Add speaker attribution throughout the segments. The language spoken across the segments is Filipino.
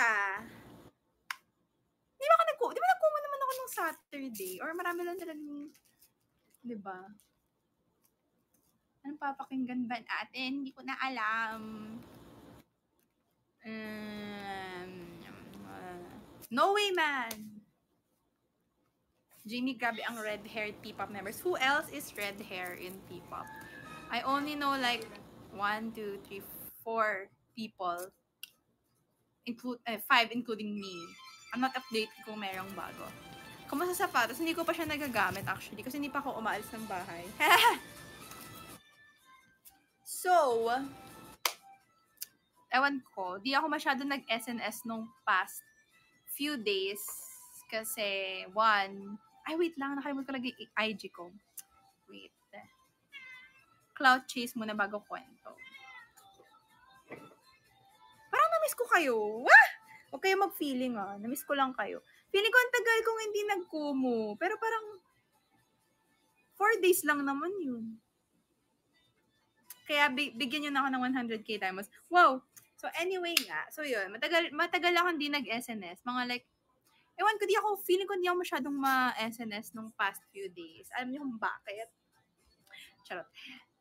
Speaker 1: kita. Di ba ka nag Di ba nagkumo naman ako nung Saturday? Or marami lang talagang, di ba? Anong papakinggan ba natin? Hindi ko na alam. Um, uh, no way, man! Jamie, grabe ang red-haired P-pop members. Who else is red hair in P-pop? I only know like one, two, three, four people. Include, eh, five including me. I'm not updated kung merong bago. Kumusta sapatos? Hindi ko pa siya nagagamit actually kasi hindi pa ako umaalis ng bahay. so, ewan ko, di ako masyado nag-SNS nung past few days kasi one, ay, wait lang. Nakalimutan ko lagi IG ko. Wait. Cloud chase muna bago kwento. Na-miss ko kayo. Wah! Huwag kayo mag-feeling ah. Na-miss ko lang kayo. Feeling ko ang tagal kong hindi nagkumo. Pero parang four days lang naman yun. Kaya bigyan nyo na ako ng 100k times. Wow! So anyway nga, so yun, matagal, matagal ako hindi nag-SNS. Mga like Ewan ko, di ako, feeling ko di ako masyadong ma-SNS nung past few days. Alam niyo kung bakit? Charot.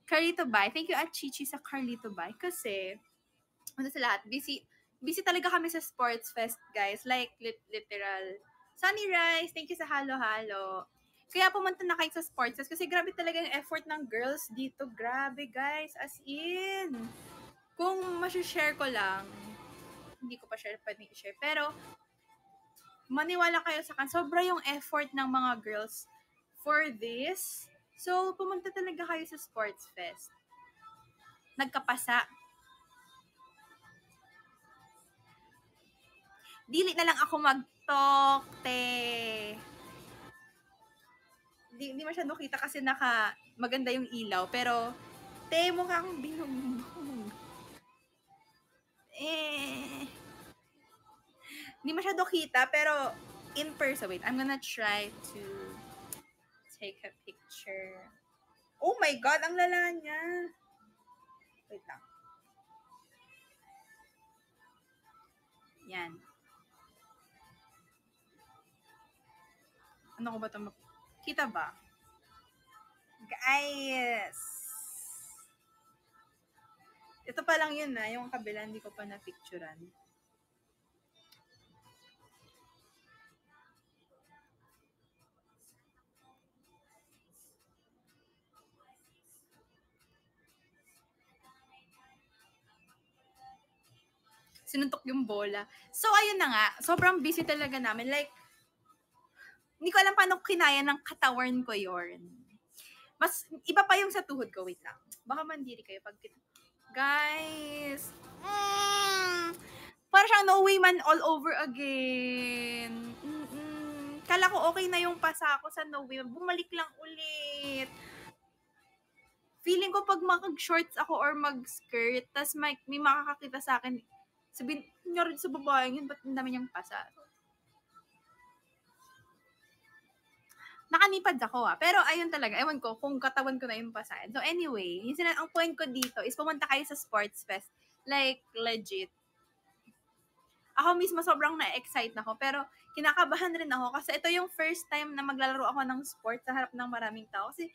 Speaker 1: Carlito Bay. Thank you at Chichi sa Carlito Bay. Kasi, ano sa lahat, busy, busy talaga kami sa sports fest, guys. Like, lit- literal. Sunny Rice, thank you sa halo-halo. Kaya pumunta na kayo sa sports fest kasi grabe talaga yung effort ng girls dito. Grabe, guys. As in. Kung masashare ko lang, hindi ko pa share, pwede i-share. Pero, maniwala kayo sa kan. Sobra yung effort ng mga girls for this. So, pumunta talaga kayo sa sports fest. Nagkapasa. Dili na lang ako mag-talk, te. Di, di masyado kita kasi naka maganda yung ilaw. Pero, te, mukha akong binugbog. Eh, hindi masyado kita, pero in person, wait, I'm gonna try to take a picture. Oh my God, ang lala niya. Wait lang. Yan. Ano ko ba ito? Kita ba? Guys! Ito pa lang yun na, yung kabila hindi ko pa na-picturean. sinuntok yung bola. So, ayun na nga. Sobrang busy talaga namin. Like, hindi ko alam paano kinaya ng katawan ko yon Mas, iba pa yung sa tuhod ko. Wait lang. Baka mandiri kayo pag Guys! Mm, para siyang no way man all over again. Mm-mm. Kala ko okay na yung pasa ko sa no way. Bumalik lang ulit feeling ko pag mag-shorts ako or mag-skirt, tas may, may makakakita sa akin, Sabihin niya rin sa babae yun, ba't ang dami niyang pasa? Nakanipad ako ah. Pero ayun talaga, ewan ko kung katawan ko na yung pasayan. So anyway, yung sina- ang point ko dito is pumunta kayo sa sports fest. Like, legit. Ako mismo sobrang na-excite na ako. Pero kinakabahan rin ako kasi ito yung first time na maglalaro ako ng sports sa harap ng maraming tao. Kasi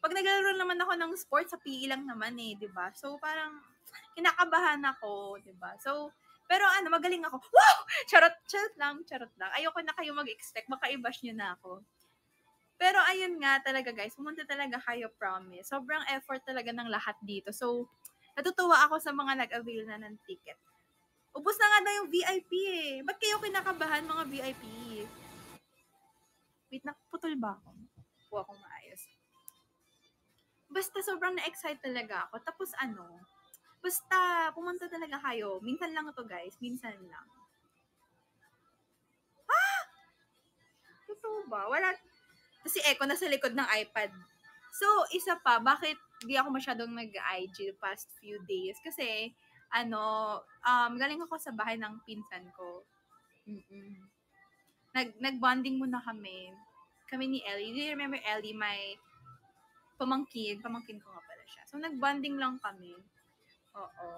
Speaker 1: pag naglalaro naman ako ng sports, sa PE lang naman eh, di ba? So parang kinakabahan ako, 'di ba? So, pero ano, magaling ako. Wow! Charot, charot lang, charot lang. Ayoko na kayo mag-expect, baka i-bash nyo na ako. Pero ayun nga talaga guys, pumunta talaga kayo, promise. Sobrang effort talaga ng lahat dito. So, natutuwa ako sa mga nag-avail na ng ticket. Ubus na nga na yung VIP eh. Ba't kayo kinakabahan mga VIP? Wait, nakaputol ba ako? Kuha akong maayos. Basta sobrang na-excite talaga ako. Tapos ano, Basta, pumunta talaga kayo. Minsan lang to guys. Minsan lang. Ah! Totoo ba? Wala. Kasi Echo nasa likod ng iPad. So, isa pa, bakit di ako masyadong nag-IG the past few days? Kasi, ano, um, galing ako sa bahay ng pinsan ko. Mm-mm. Nag, nag-bonding muna kami. Kami ni Ellie. Do you remember Ellie? My pamangkin. Pamangkin ko nga pala siya. So, nag-bonding lang kami. Oo.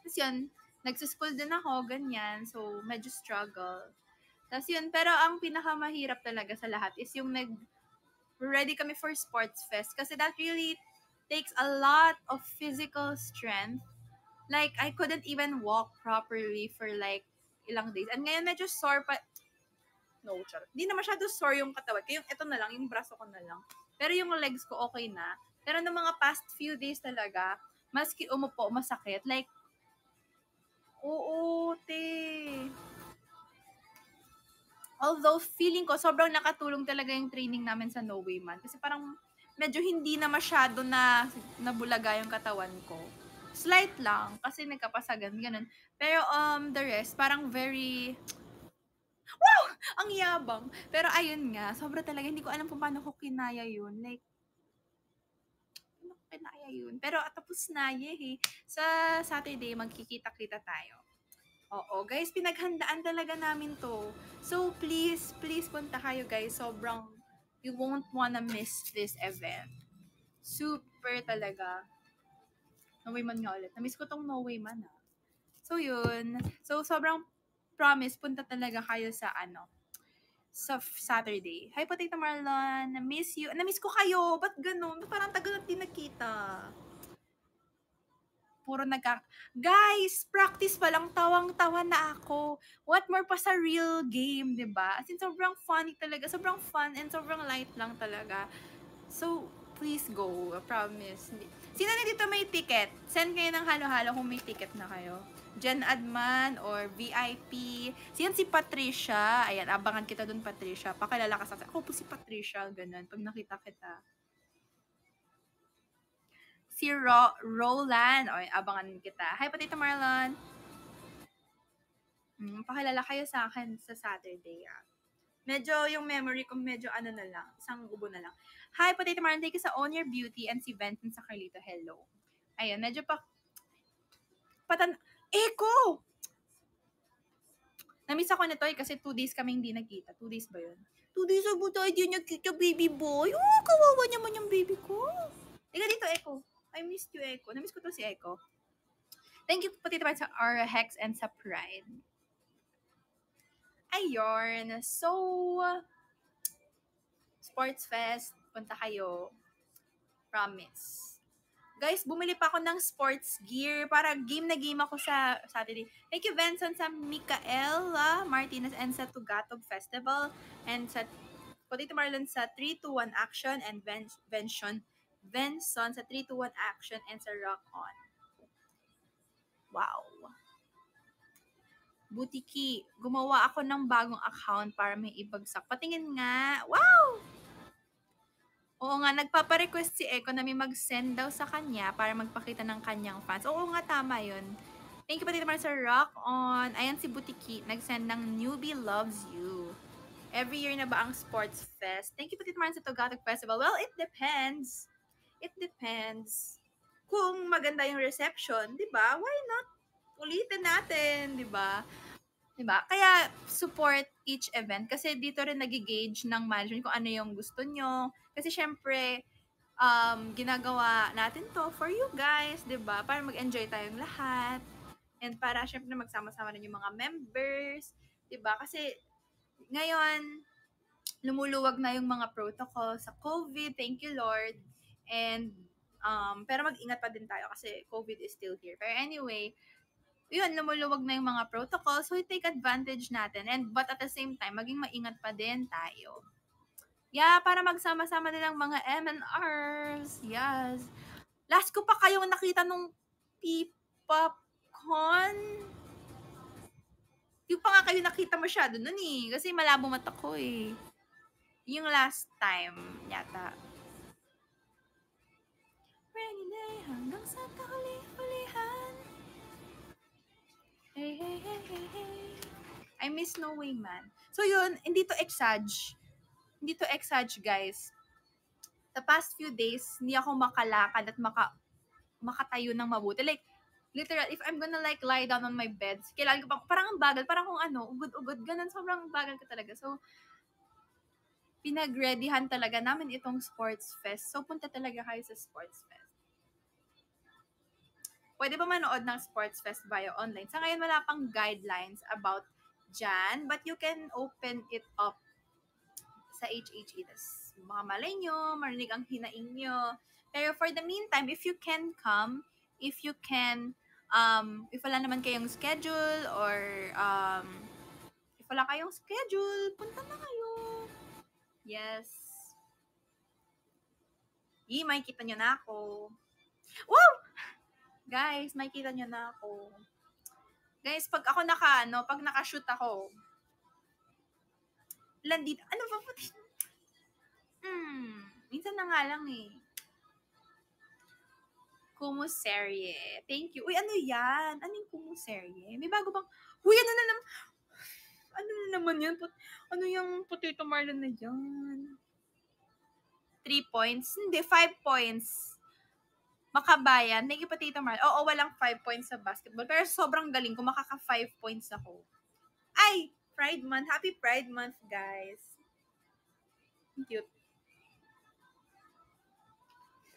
Speaker 1: Tapos yun, Nagsuschool din ako, ganyan. So, medyo struggle. Tapos yun, pero ang pinakamahirap talaga sa lahat is yung nag ready kami for sports fest kasi that really takes a lot of physical strength. Like, I couldn't even walk properly for like ilang days. And ngayon medyo sore pa. No, charot. Hindi na masyado sore yung katawan. Kaya yung ito na lang, yung braso ko na lang. Pero yung legs ko okay na. Pero ng mga past few days talaga, maski umupo, masakit. Like, oo. Although, feeling ko, sobrang nakatulong talaga yung training namin sa No Way Man. Kasi parang, medyo hindi na masyado na nabulaga yung katawan ko. Slight lang, kasi nagkapasagan, ganun. Pero, um, the rest, parang very, wow! Ang yabang. Pero ayun nga, sobra talaga, hindi ko alam kung paano ko kinaya yun. Like, paano ko kinaya yun? Pero tapos na, yeh. Sa Saturday, magkikita-kita tayo. Oo, guys, pinaghandaan talaga namin to. So, please, please punta kayo, guys. Sobrang, you won't wanna miss this event. Super talaga. No way man nga ulit. Namiss ko tong no way man, ha. So, yun. So, sobrang promise, punta talaga kayo sa ano, sa Saturday. Hi, Potato Marlon. Na-miss you. Na-miss ko kayo. Ba't ganun? Parang tagal natin nakita puro nagka... Guys, practice pa lang, tawang-tawa na ako. What more pa sa real game, di ba? As in, sobrang funny talaga. Sobrang fun and sobrang light lang talaga. So, please go. I promise. Sino na dito may ticket? Send kayo ng halo-halo kung may ticket na kayo. Jen Adman or VIP. Siyan si Patricia. Ayan, abangan kita dun, Patricia. Pakilala ka sa Ako po si Patricia. Ganun. Pag nakita kita si Ro- Roland. O, abangan kita. Hi, Patito Marlon. Hmm, pakilala kayo sa akin sa Saturday. Ah. Medyo yung memory ko, medyo ano na lang, isang gubo na lang. Hi, Potato Marlon. Thank you sa Own Your Beauty and si Vincent sa Carlito. Hello. Ayun, medyo pa... Patan... Eko! Namiss ako nito eh, kasi two days kami hindi nagkita. Two days ba yun? Two days ago tayo hindi nagkita, baby boy. Oh, kawawa naman yung baby ko. Ika dito, Eko. I missed you, Echo. Namiss ko to si Echo. Thank you pati naman sa Aura Hex and sa Pride. Ayun. So, Sports Fest, punta kayo. Promise. Guys, bumili pa ako ng sports gear para game na game ako sa Saturday. Thank you, Vincent, sa Micaela Martinez and sa Tugatog Festival and sa Potito Marlon sa 3-2-1 Action and Vention Benson sa 3-2-1 action and sa Rock On. Wow. Butiki, gumawa ako ng bagong account para may ibagsak. Patingin nga. Wow! Oo nga, nagpapa-request si Eko na may mag-send daw sa kanya para magpakita ng kanyang fans. Oo nga, tama yun. Thank you pati naman sa Rock On. Ayan si Butiki, nag-send ng Newbie Loves You. Every year na ba ang sports fest? Thank you pati naman sa Togatog Festival. Well, it depends. It depends. Kung maganda yung reception, 'di ba? Why not ulitin natin, 'di ba? 'Di ba? Kaya support each event kasi dito rin nagigauge ng management kung ano yung gusto nyo. Kasi syempre, um, ginagawa natin to for you guys, 'di ba? Para mag-enjoy tayong lahat. And para syempre magsama-sama rin yung mga members, 'di ba? Kasi ngayon lumuluwag na yung mga protocol sa COVID. Thank you, Lord. And, um, pero mag-ingat pa din tayo kasi COVID is still here. Pero anyway, yun, lumuluwag na yung mga protocols. So, take advantage natin. And, but at the same time, maging maingat pa din tayo. Yeah, para magsama-sama din ang mga MNRs. Yes. Last ko pa kayong nakita nung P-Popcon. Yung pa nga kayo nakita masyado nun eh. Kasi malabo mata ko eh. Yung last time, yata. Rainy day hanggang sa kahuli-hulihan. Hey, hey, hey, hey, hey. I miss No Way Man. So yun, hindi to exage. Hindi to exage, guys. The past few days, hindi ako makalakad at maka, makatayo ng mabuti. Like, literal, if I'm gonna like lie down on my bed, kailangan ko pang, parang ang bagal, parang kung ano, ugod-ugod, ganun, sobrang bagal ko talaga. So, pinag-readyhan talaga namin itong sports fest. So, punta talaga kayo sa sports fest. Pwede ba manood ng Sports Fest via online? Sa ngayon, wala pang guidelines about dyan, but you can open it up sa HHE. Tas, baka nyo, marinig ang hinaing nyo. Pero for the meantime, if you can come, if you can, um, if wala naman kayong schedule or um, if wala kayong schedule, punta na kayo. Yes. Yi, makikita nyo na ako. Wow! Guys, makikita nyo na ako. Guys, pag ako naka, ano, pag nakashoot ako, landit, ano ba po? Hmm, minsan na nga lang eh. Kumuserye. Thank you. Uy, ano yan? Ano yung kumuserye? May bago bang, uy, ano na naman, ano na naman yan? Put, ano yung potato marlon na yan? Three points? Hindi, five points. Makabayan. Thank you, Potato Marlon. Oo, walang five points sa basketball. Pero sobrang galing kung makaka five points ako. Ay! Pride Month. Happy Pride Month, guys. Cute.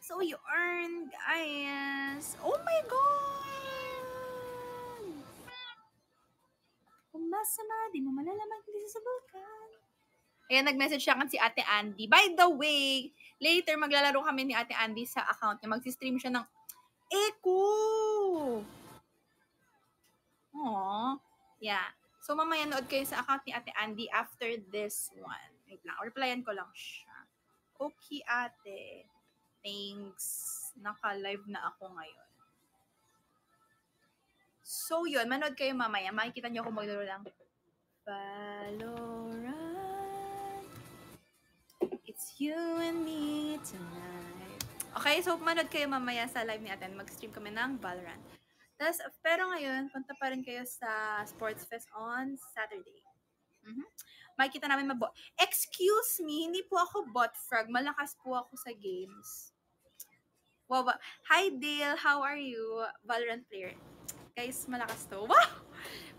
Speaker 1: So, you earn, guys. Oh my God! Kung masama, di mo malalaman hindi sa bulkan. Ayan, nag-message siya kan si Ate Andy. By the way, later maglalaro kami ni Ate Andy sa account niya. Mag-stream siya ng Echo! Aww. Yeah. So, mamaya nood kayo sa account ni Ate Andy after this one. Wait lang. Replyan ko lang siya. Okay, ate. Thanks. Naka-live na ako ngayon. So, yun. Manood kayo mamaya. Makikita niyo ako maglaro lang. Valorant. It's you and me tonight. Okay, so manood kayo mamaya sa live ni Aten. Mag-stream kami ng Valorant. Tas, pero ngayon, punta pa rin kayo sa Sports Fest on Saturday. Mm-hmm. Makikita namin mabo. Excuse me, hindi po ako bot frog. Malakas po ako sa games. Wow, wow. Hi Dale, how are you? Valorant player. Guys, malakas to. Wow!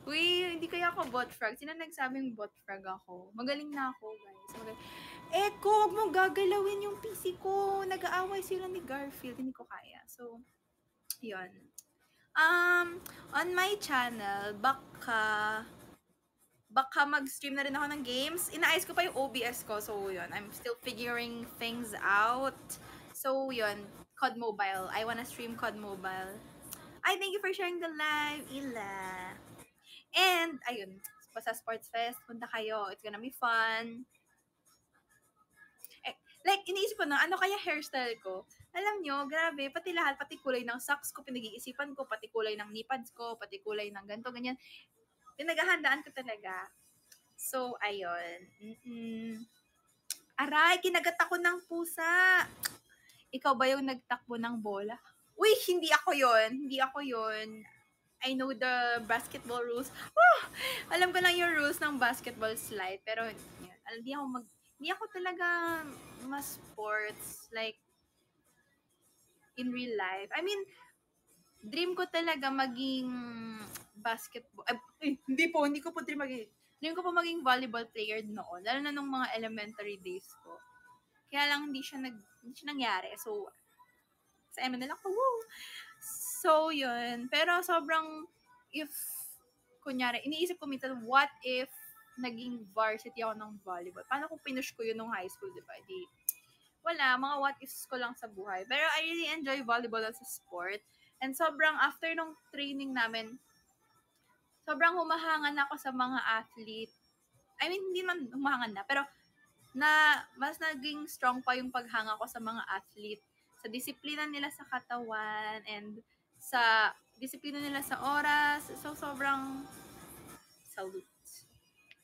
Speaker 1: Uy, hindi kaya ako bot frog. Sino nagsabing bot frog ako? Magaling na ako, guys. Magaling. Eko, huwag mo gagalawin yung PC ko. Nag-aaway sila ni Garfield. Hindi ko kaya. So, yun. Um, on my channel, baka baka mag-stream na rin ako ng games. Inaayos ko pa yung OBS ko. So, yun. I'm still figuring things out. So, yun. COD Mobile. I wanna stream COD Mobile. I thank you for sharing the live, Ila. And, ayun. Sa Sports Fest, punta kayo. It's gonna be fun. Like, iniisip ko na, ano kaya hairstyle ko? Alam nyo, grabe, pati lahat, pati kulay ng socks ko, pinag-iisipan ko, pati kulay ng nipads ko, pati kulay ng ganto, ganyan. Pinaghahandaan ko talaga. So, ayun. Mm-mm. Aray, kinagat ako ng pusa. Ikaw ba yung nagtakbo ng bola? Uy, hindi ako yon Hindi ako yon I know the basketball rules. Woo! Alam ko lang yung rules ng basketball slide. Pero, yun, hindi ako mag... Hindi ako talaga mas sports. Like, in real life. I mean, dream ko talaga maging basketball. Ay, hindi po, hindi ko po dream maging... Dream ko po maging volleyball player noon. Lalo na nung mga elementary days ko. Kaya lang hindi siya, nag, hindi siya nangyari. So, sa MNL ako, woo! So, yun. Pero sobrang, if, kunyari, iniisip ko minsan, what if naging varsity ako ng volleyball? Paano kung pinush ko yun nung high school, di ba? Di, wala, mga what ifs ko lang sa buhay. Pero I really enjoy volleyball as a sport. And sobrang, after nung training namin, sobrang humahangan ako sa mga athlete. I mean, hindi man humahangan na, pero na mas naging strong pa yung paghanga ko sa mga athlete sa disiplina nila sa katawan and sa disiplina nila sa oras. So, sobrang salute.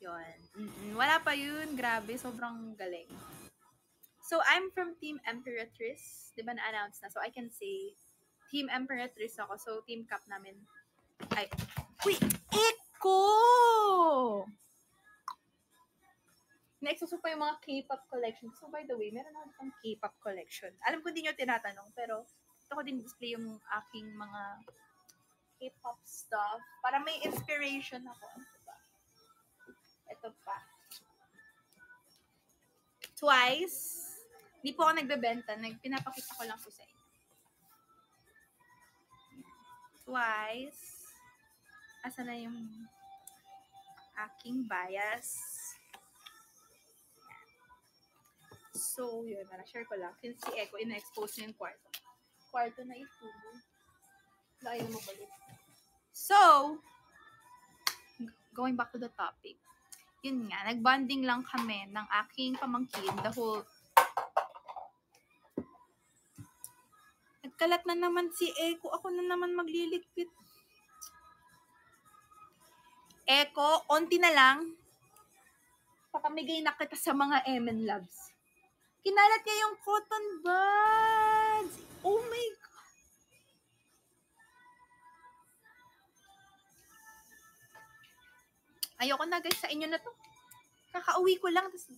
Speaker 1: Yun. Mm-mm. Wala pa yun. Grabe. Sobrang galing. So, I'm from Team Emperatrice. Di ba na-announce na? So, I can say Team Emperatrice ako. So, team cap namin. Ay. Uy! Echo! Na-exhaust pa yung mga K-pop collection. So, by the way, meron ako itong K-pop collection. Alam ko hindi nyo tinatanong, pero ito ko din display yung aking mga K-pop stuff. Para may inspiration ako. Ito pa. Twice. Hindi po ako nagbebenta. Nagpinapakita ko lang po sa inyo. twice. Asa na yung aking bias? So, yun, na-share ko lang. Since si Echo, ina-expose niya yung kwarto. Kwarto na ito. Layo mo balik. So, going back to the topic. Yun nga, nagbanding lang kami ng aking pamangkin the whole Nagkalat na naman si Eko. Ako na naman magliligpit. Eko, onti na lang. Papamigay na kita sa mga Emen Loves. Kinalat niya yung cotton buds. Oh my Ayoko na guys sa inyo na to. Kakauwi ko lang. Tas...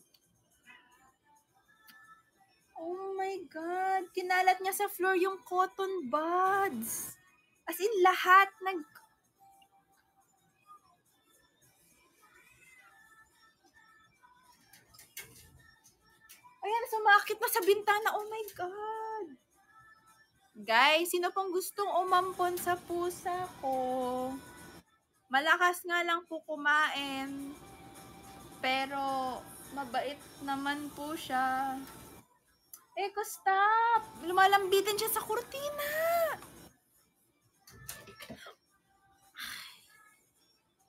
Speaker 1: Oh my God. Kinalat niya sa floor yung cotton buds. As in, lahat nag... Ayan, sumakit na sa bintana. Oh my God. Guys, sino pong gustong umampon sa pusa ko? Malakas nga lang po kumain. Pero, mabait naman po siya. Eko, stop! Lumalambitin siya sa kurtina.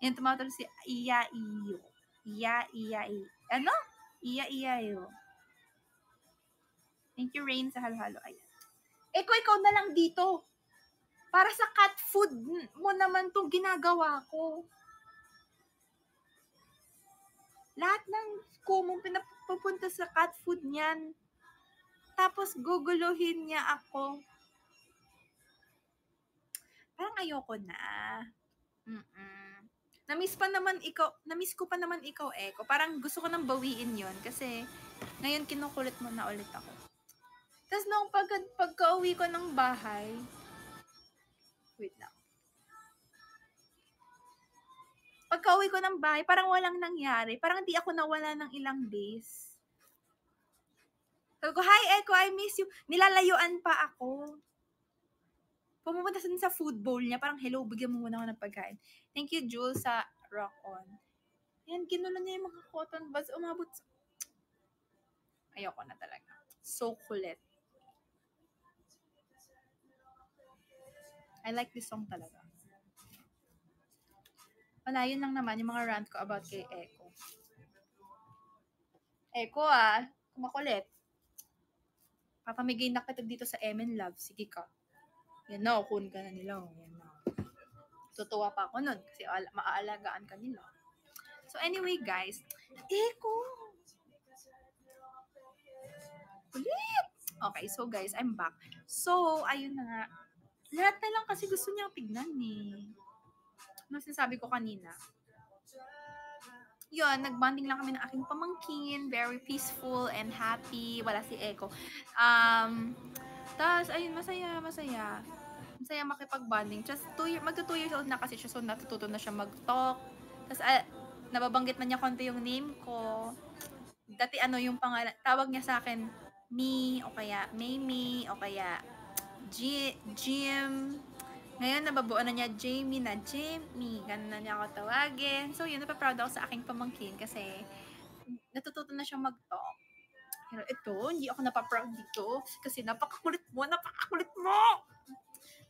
Speaker 1: Yan, tumatawag si Iya Iyo. Iya Iya Iyo. Ano? Iya Iya Iyo. Thank you, Rain, sa halo-halo. Ayan. Eko, ikaw na lang dito. Para sa cat food mo naman tong ginagawa ko. Lahat ng kumong pinapupunta sa cat food niyan. Tapos guguluhin niya ako. Parang ayoko na. Mm-mm. Namiss pa naman ikaw, namiss ko pa naman ikaw, Eko. Parang gusto ko nang bawiin yon kasi ngayon kinukulit mo na ulit ako. Tapos nung pag, pagka-uwi ko ng bahay, wait lang. Pagka-uwi ko ng bahay, parang walang nangyari. Parang di ako nawala ng ilang days. Sabi ko, hi Echo, I miss you. Nilalayuan pa ako. Pumupunta sa sa food bowl niya, parang hello, bigyan mo muna ako ng pagkain. Thank you, Jules, sa rock on. Yan, ginulo niya yung mga cotton buds. Umabot sa... Ayoko na talaga. So kulit. I like this song talaga. Wala, yun lang naman yung mga rant ko about kay Echo. Echo ah, kumakulit. Papamigay na kita dito sa Emin Love. Sige ka. Yan na, kun ka na nila. Yan na. Tutuwa pa ako nun kasi ala- maaalagaan ka nila. So anyway guys, Echo! Kulit! Okay, so guys, I'm back. So, ayun na nga. Lahat na lang kasi gusto niyang tignan eh. Ano sinasabi ko kanina? Yun, nagbanding lang kami ng aking pamangkin. Very peaceful and happy. Wala si Echo. Um, Tapos, ayun, masaya, masaya. Masaya makipagbanding. Just two year, magto two years old na kasi siya. So, natututo na siya mag-talk. Tapos, ah, nababanggit na niya konti yung name ko. Dati ano yung pangalan, tawag niya sa akin, me, o kaya Mamie, o kaya G- Jim. Ngayon, nababuo na niya Jamie na Jamie. Ganun na niya ako tawagin. So, yun, napaproud ako sa aking pamangkin kasi natututo na siyang mag-talk. Pero ito, hindi ako napaproud dito kasi napakakulit mo, napakakulit mo!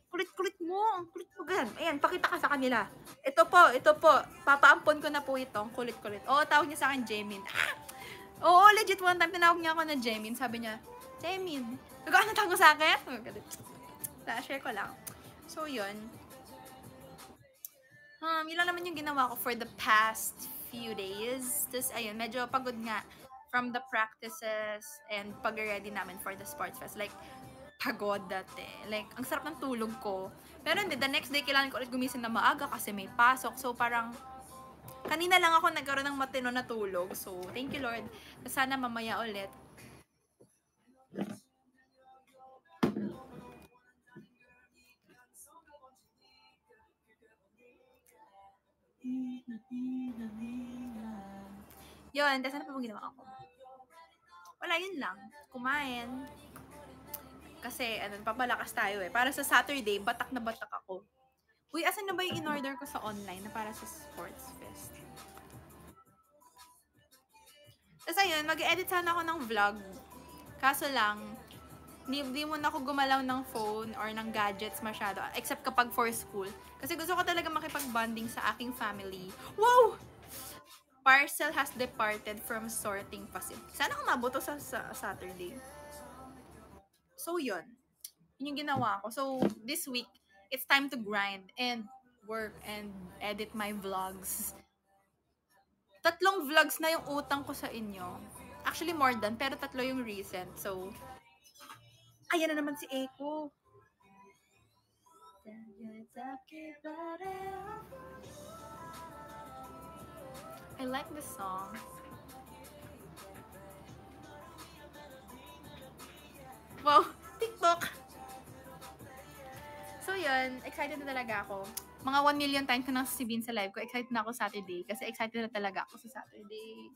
Speaker 1: Kulit-kulit mo, ang kulit mo gan. Ayan, pakita ka sa kanila. Ito po, ito po, papaampon ko na po ito, ang kulit-kulit. Oo, tawag niya sa akin Jamin. Ah! Oo, legit one time, tinawag niya ako na Jamin. Sabi niya, Jamin. Nag ano tawag mo sa akin? Share ko lang. So, yun. Um, yun lang naman yung ginawa ko for the past few days. Tapos, ayun, medyo pagod nga from the practices and pag-ready namin for the sports fest. Like, pagod dati. Like, ang sarap ng tulog ko. Pero hindi, the next day, kailangan ko ulit gumising na maaga kasi may pasok. So, parang, kanina lang ako nagkaroon ng matino na tulog. So, thank you, Lord. Sana mamaya ulit. Yun, tapos ano pa bang ginawa ko? Wala, yun lang. Kumain. Kasi, ano, papalakas tayo eh. Para sa Saturday, batak na batak ako. Uy, asan na ba yung in-order ko sa online na para sa Sports Fest? Tapos ayun, mag-edit sana ako ng vlog. Kaso lang, di, di mo na ako gumalaw ng phone or ng gadgets masyado. Except kapag for school. Kasi gusto ko talaga makipag-bonding sa aking family. Wow! Parcel has departed from sorting facility. Sana kung mabuto sa, sa Saturday. So, yun. Yun yung ginawa ko. So, this week, it's time to grind and work and edit my vlogs. Tatlong vlogs na yung utang ko sa inyo. Actually, more than, pero tatlo yung recent. So, ayan na naman si Eko. I like this song. Wow, TikTok! So yun, excited na talaga ako. Mga 1 million times ko nang sasibin sa live ko. Excited na ako Saturday. Kasi excited na talaga ako sa Saturday.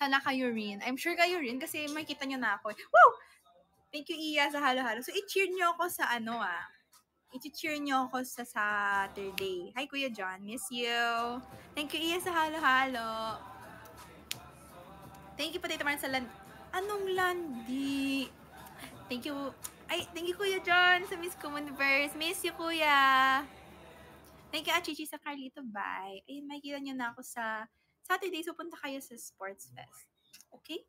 Speaker 1: Sana kayo rin. I'm sure kayo rin kasi makita nyo na ako. Wow! Thank you, Iya, sa halo-halo. So, i-cheer nyo ako sa ano ah. I-cheer nyo ako sa Saturday. Hi, Kuya John. Miss you. Thank you, Iya, sa halo-halo. Thank you, Potato Man, sa land... Anong landi? Thank you. Ay, thank you, Kuya John, sa Miss Commonverse. Miss you, Kuya. Thank you, Achichi, sa Carlito. Bye. Ayun, makikita nyo na ako sa Saturday. So, punta kayo sa Sports Fest. Okay?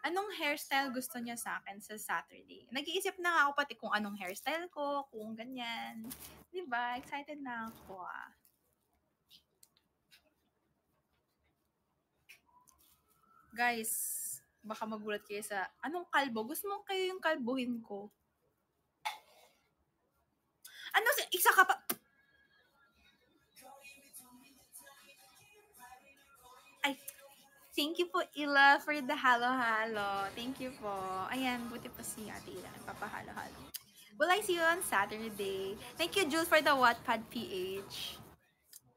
Speaker 1: Anong hairstyle gusto niya sa akin sa Saturday? Nag-iisip na ako pati kung anong hairstyle ko, kung ganyan. Diba? Excited na ako ah. Guys, baka magulat kayo sa, anong kalbo? Gusto mo kayo yung kalbuhin ko? Ano, isa ka pa, thank you po, Ila, for the halo-halo. Thank you po. Ayan, buti pa si Ate Ila, nagpapahalo-halo. Will I see you on Saturday? Thank you, Jules, for the Wattpad PH.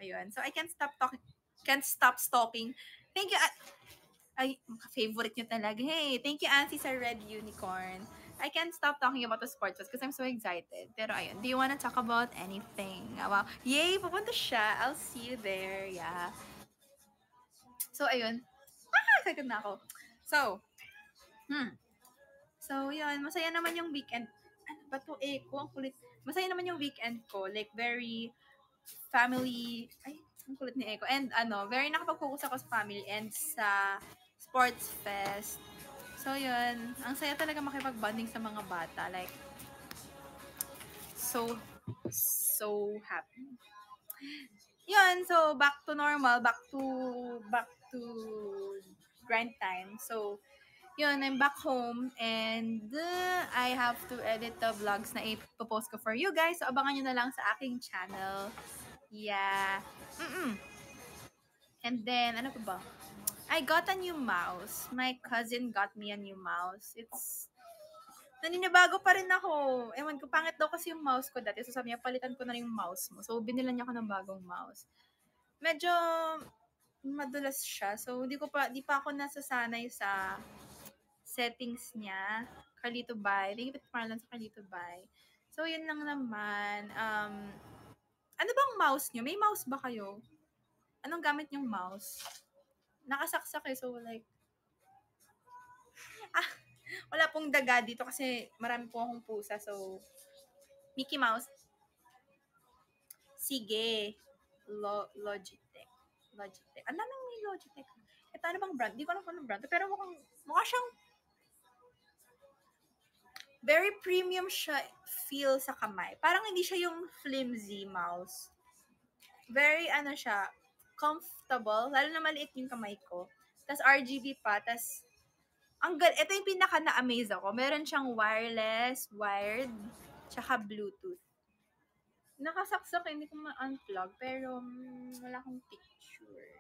Speaker 1: Ayun. So, I can't stop talking, can't stop stalking. Thank you, ay, favorite nyo talaga. Hey, thank you, Ansi, sa Red Unicorn. I can't stop talking about the sports because I'm so excited. Pero ayun, do you wanna talk about anything? Ah, Wow. Yay, pupunta siya. I'll see you there. Yeah. So, ayun. Excited na ako. So, hmm. So, yun. Masaya naman yung weekend. Ano ba to? Echo, ang kulit. Masaya naman yung weekend ko. Like, very family. Ay, ang kulit ni Echo. And, ano, very nakapag-focus ako sa family and sa sports fest. So, yun. Ang saya talaga makipag-bonding sa mga bata. Like, so, so happy. Yun, so, back to normal. Back to, back to grind time. So, yun, I'm back home and uh, I have to edit the vlogs na ipopost ko for you guys. So, abangan nyo na lang sa aking channel. Yeah. Mm-mm. And then, ano pa ba? I got a new mouse. My cousin got me a new mouse. It's naninibago pa rin ako. Ewan ko, pangit daw kasi yung mouse ko dati. So sabi niya, palitan ko na rin yung mouse mo. So binilan niya ako ng bagong mouse. Medyo madulas siya. So hindi ko pa, di pa ako nasasanay sa settings niya. Carlito Bay. Thank you for Marlon sa Carlito Bay. So yun lang naman. Um, ano bang mouse niyo? May mouse ba kayo? Anong gamit yung mouse? Nakasaksak eh. So like, ah, wala pong daga dito kasi marami po akong pusa. So, Mickey Mouse. Sige. Lo Logitech. Logitech. Ang daming may Logitech. Ito ano bang brand? Di ko alam kung anong brand. Pero mukhang, mukha siyang very premium siya feel sa kamay. Parang hindi siya yung flimsy mouse. Very ano siya, comfortable. Lalo na maliit yung kamay ko. Tapos RGB pa. Tapos ang gal ito yung pinaka na-amaze ako. Meron siyang wireless, wired, tsaka Bluetooth. Nakasaksak, hindi ko ma-unplug, pero mm, wala akong picture.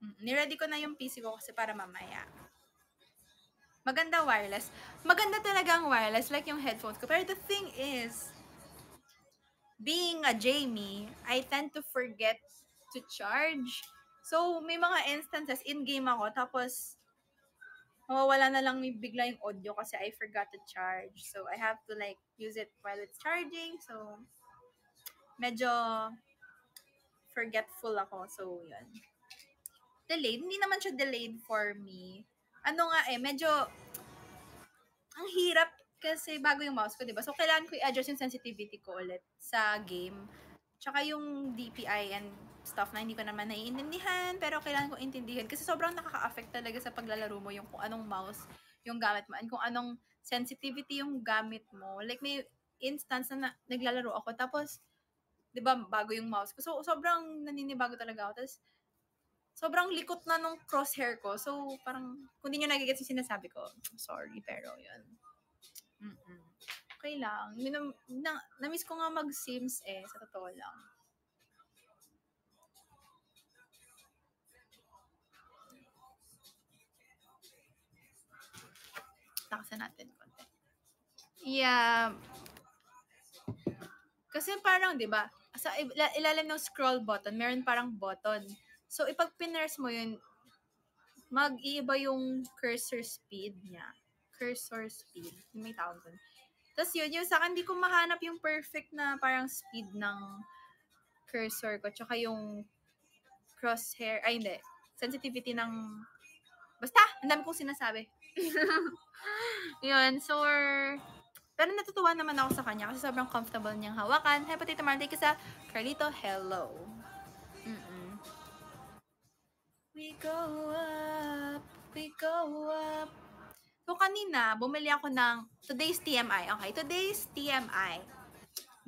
Speaker 1: Mm, niready ko na yung PC ko kasi para mamaya. Maganda wireless. Maganda talaga ang wireless, like yung headphones ko. Pero the thing is, being a Jamie, I tend to forget to charge. So, may mga instances, in-game ako, tapos, mawawala na lang yung bigla yung audio kasi I forgot to charge. So, I have to like use it while it's charging. So, medyo forgetful ako. So, yun. Delayed. Hindi naman siya delayed for me. Ano nga eh, medyo ang hirap kasi bago yung mouse ko, di ba? So, kailangan ko i-adjust yung sensitivity ko ulit sa game. Tsaka yung DPI and stuff na hindi ko naman naiintindihan, pero kailangan ko intindihan. Kasi sobrang nakaka-affect talaga sa paglalaro mo yung kung anong mouse yung gamit mo and kung anong sensitivity yung gamit mo. Like, may instance na, na naglalaro ako, tapos, di ba, bago yung mouse ko. So, sobrang naninibago talaga ako. Tapos, sobrang likot na nung crosshair ko. So, parang, kung di nyo nagigets yung sinasabi ko, sorry, pero yun. Mm-mm. Okay lang. Minam, na, na-miss ko nga mag-sims eh, sa totoo lang. Takasan natin konti. Yeah. Kasi parang, di ba, sa ila- ilalim ng scroll button, meron parang button. So, ipag mo yun, mag-iiba yung cursor speed niya. Cursor speed. May tawag doon. Tapos yun, yung sa akin, hindi ko mahanap yung perfect na parang speed ng cursor ko. Tsaka yung crosshair, ay hindi, sensitivity ng, basta, ang dami kong sinasabi. yun, so, pero natutuwa naman ako sa kanya kasi sobrang comfortable niyang hawakan. Hi, Potato Marley, ka sa Carlito, hello. Mm-mm. We go up, we go up. So, kanina, bumili ako ng, today's TMI, okay? Today's TMI.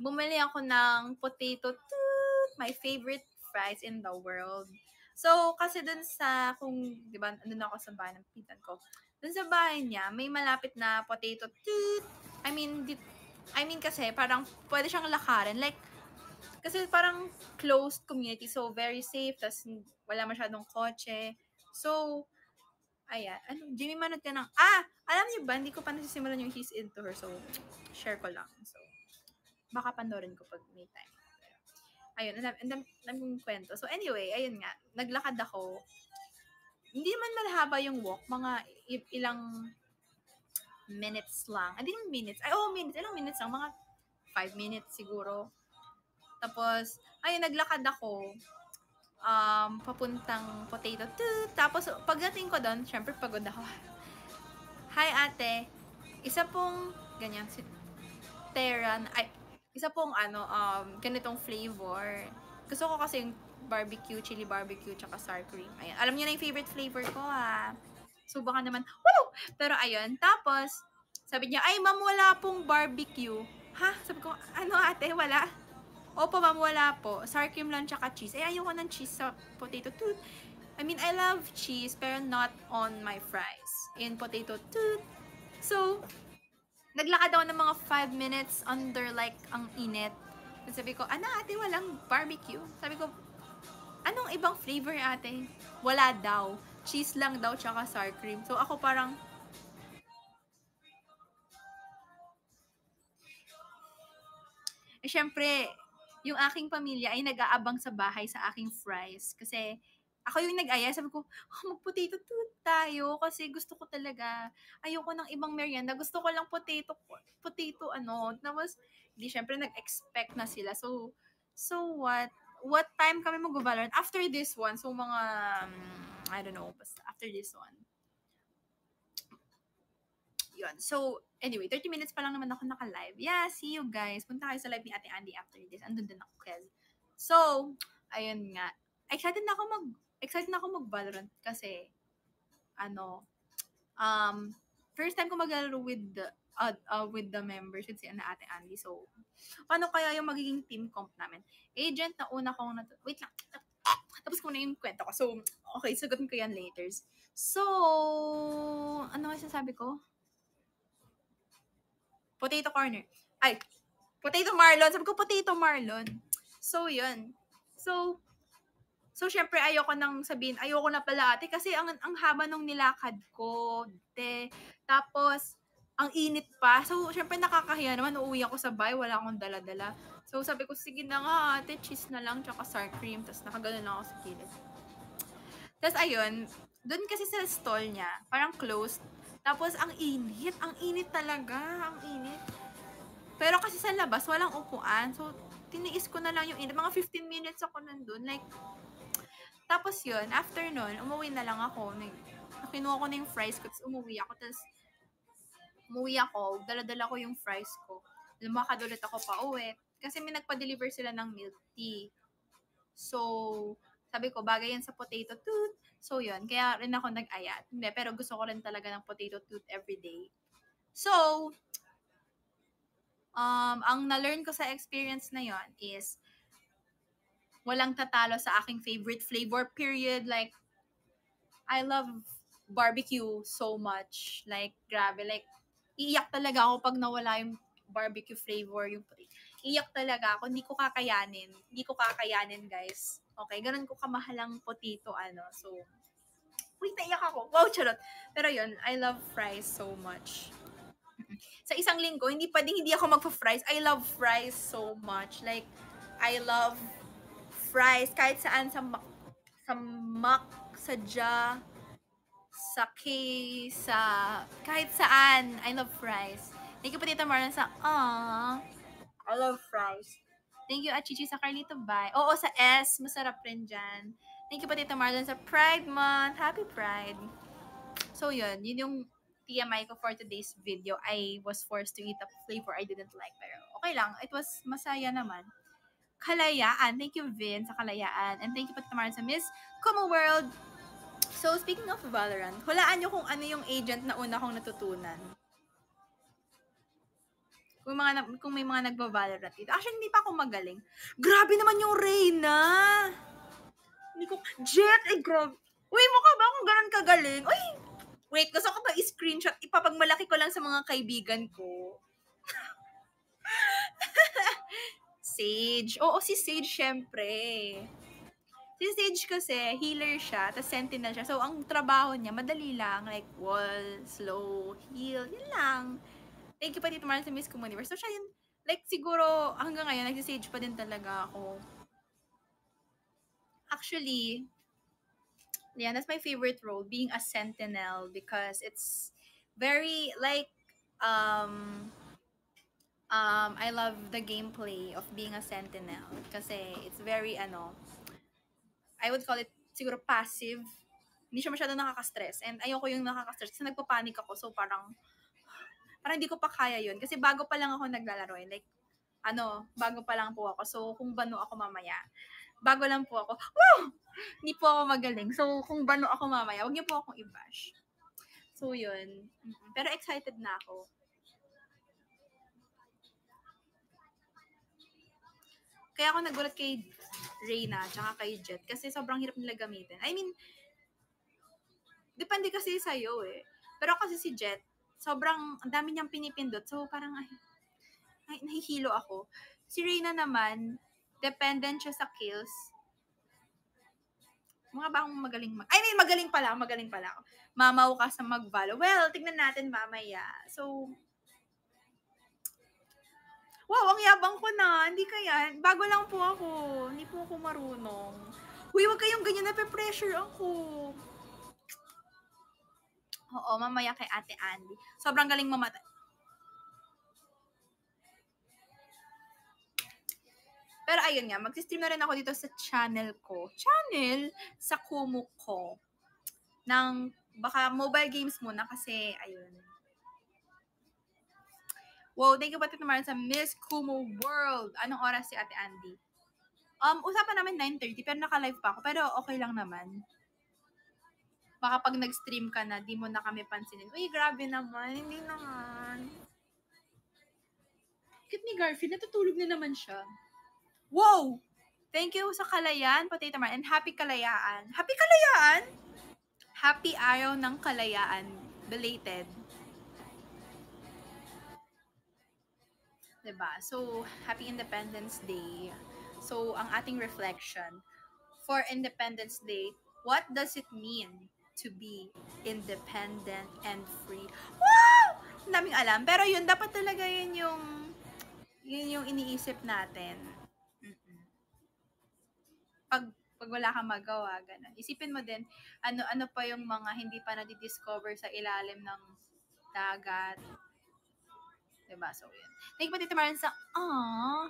Speaker 1: Bumili ako ng potato toot, my favorite fries in the world. So, kasi dun sa, kung, di ba, andun ako sa bahay ng pitan ko, dun sa bahay niya, may malapit na potato toot. I mean, di, I mean kasi, parang pwede siyang lakarin. Like, kasi parang closed community, so very safe, tas wala masyadong kotse. So, ayan. Ano, Jimmy, manood ka ng, ah, alam niyo ba, hindi ko pa nasisimulan yung He's Into Her, so, share ko lang. So, baka panoorin ko pag may time. Ayun, dami, ang kong kwento. So, anyway, ayun nga, naglakad ako. Hindi man malhaba yung walk, mga ilang minutes lang. Hindi ah, minutes. Ay, oh, minutes. Ilang minutes lang? Mga five minutes siguro. Tapos, ayun, naglakad ako um, papuntang potato toot. Tapos, pagdating ko doon, syempre pagod ako. Hi, ate. Isa pong, ganyan, si Teran, ay, isa pong, ano, um, ganitong flavor. Gusto ko kasi yung barbecue, chili barbecue, tsaka sour cream. Ayan. Alam niyo na yung favorite flavor ko, ha. So, baka naman, woo! Pero, ayun. Tapos, sabi niya, ay, ma'am, wala pong barbecue. Ha? Sabi ko, ano ate, wala? Opo, ma'am, wala po. Sour cream lang tsaka cheese. Eh, ayoko ng cheese sa potato toot. I mean, I love cheese, pero not on my fries. In potato toot. So, naglakad ako ng mga 5 minutes under like ang init. Sabi ko, ana ate, walang barbecue. Sabi ko, anong ibang flavor ate? Wala daw. Cheese lang daw tsaka sour cream. So, ako parang, eh, syempre, yung aking pamilya ay nag-aabang sa bahay sa aking fries. Kasi, ako yung nag-aya. Sabi ko, oh, mag-potato tayo. Kasi gusto ko talaga, ayoko ng ibang merienda. Gusto ko lang potato, potato ano. Tapos, di syempre nag-expect na sila. So, so what? What time kami mag-Valorant? After this one, so mga, um, I don't know, basta after this one. Yun. So, anyway, 30 minutes pa lang naman ako naka-live. Yeah, see you guys. Punta kayo sa live ni Ate Andy after this. Andun din ako, Kel. So, ayun nga. Excited na ako mag excited na ako mag-Valorant kasi ano um first time ko maglalaro with the uh, uh, with the members with si Ana Ate Andy. So, paano kaya yung magiging team comp namin? Agent na una kong nat- wait lang. Tapos ko na yung kwento ko. So, okay, sagutin ko yan later. So, ano kasi sabi ko? Potato corner. Ay, potato marlon. Sabi ko, potato marlon. So, yun. So, so, syempre, ayoko nang sabihin, ayoko na pala ate, kasi ang, ang haba nung nilakad ko, te. Tapos, ang init pa. So, syempre, nakakahiya naman. Uuwi ako sa bahay, wala akong dala-dala. So, sabi ko, sige na nga, ate, cheese na lang, tsaka sour cream. Tapos, nakaganon ako sa kilid. Tapos, ayun, doon kasi sa stall niya, parang closed Tapos, ang init. Ang init talaga. Ang init. Pero kasi sa labas, walang upuan. So, tiniis ko na lang yung init. Mga 15 minutes ako nandun. Like, tapos yun, after nun, umuwi na lang ako. Kinuha ko na yung fries ko, tapos umuwi ako. Tapos, umuwi ako, daladala ko yung fries ko. Lumakad ulit ako pa uwi. Kasi may nagpa-deliver sila ng milk tea. So, sabi ko, bagay yan sa potato tooth. So, yun. Kaya rin ako nag-ayat. Hindi, pero gusto ko rin talaga ng potato tooth every day. So, um, ang na-learn ko sa experience na yon is walang tatalo sa aking favorite flavor, period. Like, I love barbecue so much. Like, grabe. Like, iiyak talaga ako pag nawala yung barbecue flavor. Yung, iiyak talaga ako. Hindi ko kakayanin. Hindi ko kakayanin, guys. Okay, ganun ko kamahalang potato, ano. So, wait, naiyak ako. Wow, charot. Pero yun, I love fries so much. Sa isang linggo, hindi pwedeng hindi ako magpa-fries. I love fries so much. Like, I love fries kahit saan sa Mac, sa Mac, sa Ja, sa K, sa kahit saan. I love fries. Thank you po Tita Marlon sa ah. I love fries. Thank you at Chichi sa Carlito Bye. Oo, sa S. Masarap rin dyan. Thank you po Tita Marlon sa Pride Month. Happy Pride. So yun, yun yung TMI ko for today's video. I was forced to eat a flavor I didn't like. Pero okay lang. It was masaya naman. Kalayaan. Thank you, Vin, sa Kalayaan. And thank you po Tita Marlon sa Miss Como World. So, speaking of Valorant, hulaan nyo kung ano yung agent na una kong natutunan. Kung, mga, kung may mga nagba-Valorant dito. Actually, hindi pa ako magaling. Grabe naman yung Reyna! Hindi ko, Jet, eh, grabe. Uy, mukha ba akong ganun kagaling? Uy, wait, gusto ko pa i-screenshot. Ipapagmalaki ko lang sa mga kaibigan ko. Sage. Oo, si Sage, syempre. Si Sage kasi, healer siya, tapos sentinel siya. So, ang trabaho niya, madali lang. Like, wall, slow, heal, yun lang. Thank you pa dito Marlon sa Miss Communiverse. So, siya yun, like, siguro, hanggang ngayon, nagsisage pa din talaga ako. Actually, yeah, that's my favorite role, being a sentinel, because it's very, like, um, um, I love the gameplay of being a sentinel. Kasi, it's very, ano, I would call it, siguro, passive. Hindi siya masyado nakaka-stress. And ayoko yung nakaka-stress kasi nagpapanik ako. So, parang, parang hindi ko pa kaya yun. Kasi bago pa lang ako naglalaro eh. Like, ano, bago pa lang po ako. So, kung bano ako mamaya, bago lang po ako, woo! Hindi po ako magaling. So, kung bano ako mamaya, wag niyo po akong i-bash. So, yun. Pero excited na ako. Kaya ako nagulat kay Reyna tsaka kay Jet kasi sobrang hirap nila gamitin. I mean, depende kasi sa'yo eh. Pero kasi si Jet, sobrang, ang dami niyang pinipindot. So, parang, ay, ay, nahihilo ako. Si Reyna naman, dependent siya sa kills. Mga ba akong magaling mag... I mean, magaling pala, magaling pala ako. Mamaw ka sa magvalo. Well, tignan natin mamaya. So, wow, ang yabang ko na. Hindi kaya. Bago lang po ako. Hindi po ako marunong. Huy, wag kayong ganyan. Nape-pressure ako. Oo, mamaya kay Ate Andy. Sobrang galing mamatay. Pero ayun nga, mag-stream na rin ako dito sa channel ko. Channel sa Kumu ko. Ng, baka mobile games muna kasi, ayun. Wow, thank you pati naman sa Miss Kumu World. Anong oras si Ate Andy? Um, usapan namin 9.30, pero naka-live pa ako. Pero okay lang naman baka pag nag-stream ka na, di mo na kami pansinin. Uy, grabe naman. Hindi naman. Cute ni Garfield, natutulog na naman siya. Wow! Thank you sa kalayaan, Potato Man, and happy kalayaan. Happy kalayaan? Happy araw ng kalayaan. Belated. Diba? So, happy Independence Day. So, ang ating reflection for Independence Day, what does it mean to be independent and free. Wow! Ang daming alam. Pero yun, dapat talaga yun yung yun yung iniisip natin. Pag pag wala kang magawa, ganun. Isipin mo din, ano ano pa yung mga hindi pa na-discover sa ilalim ng dagat. Diba? So, yun. Thank you, Tita Marlon, sa, aww,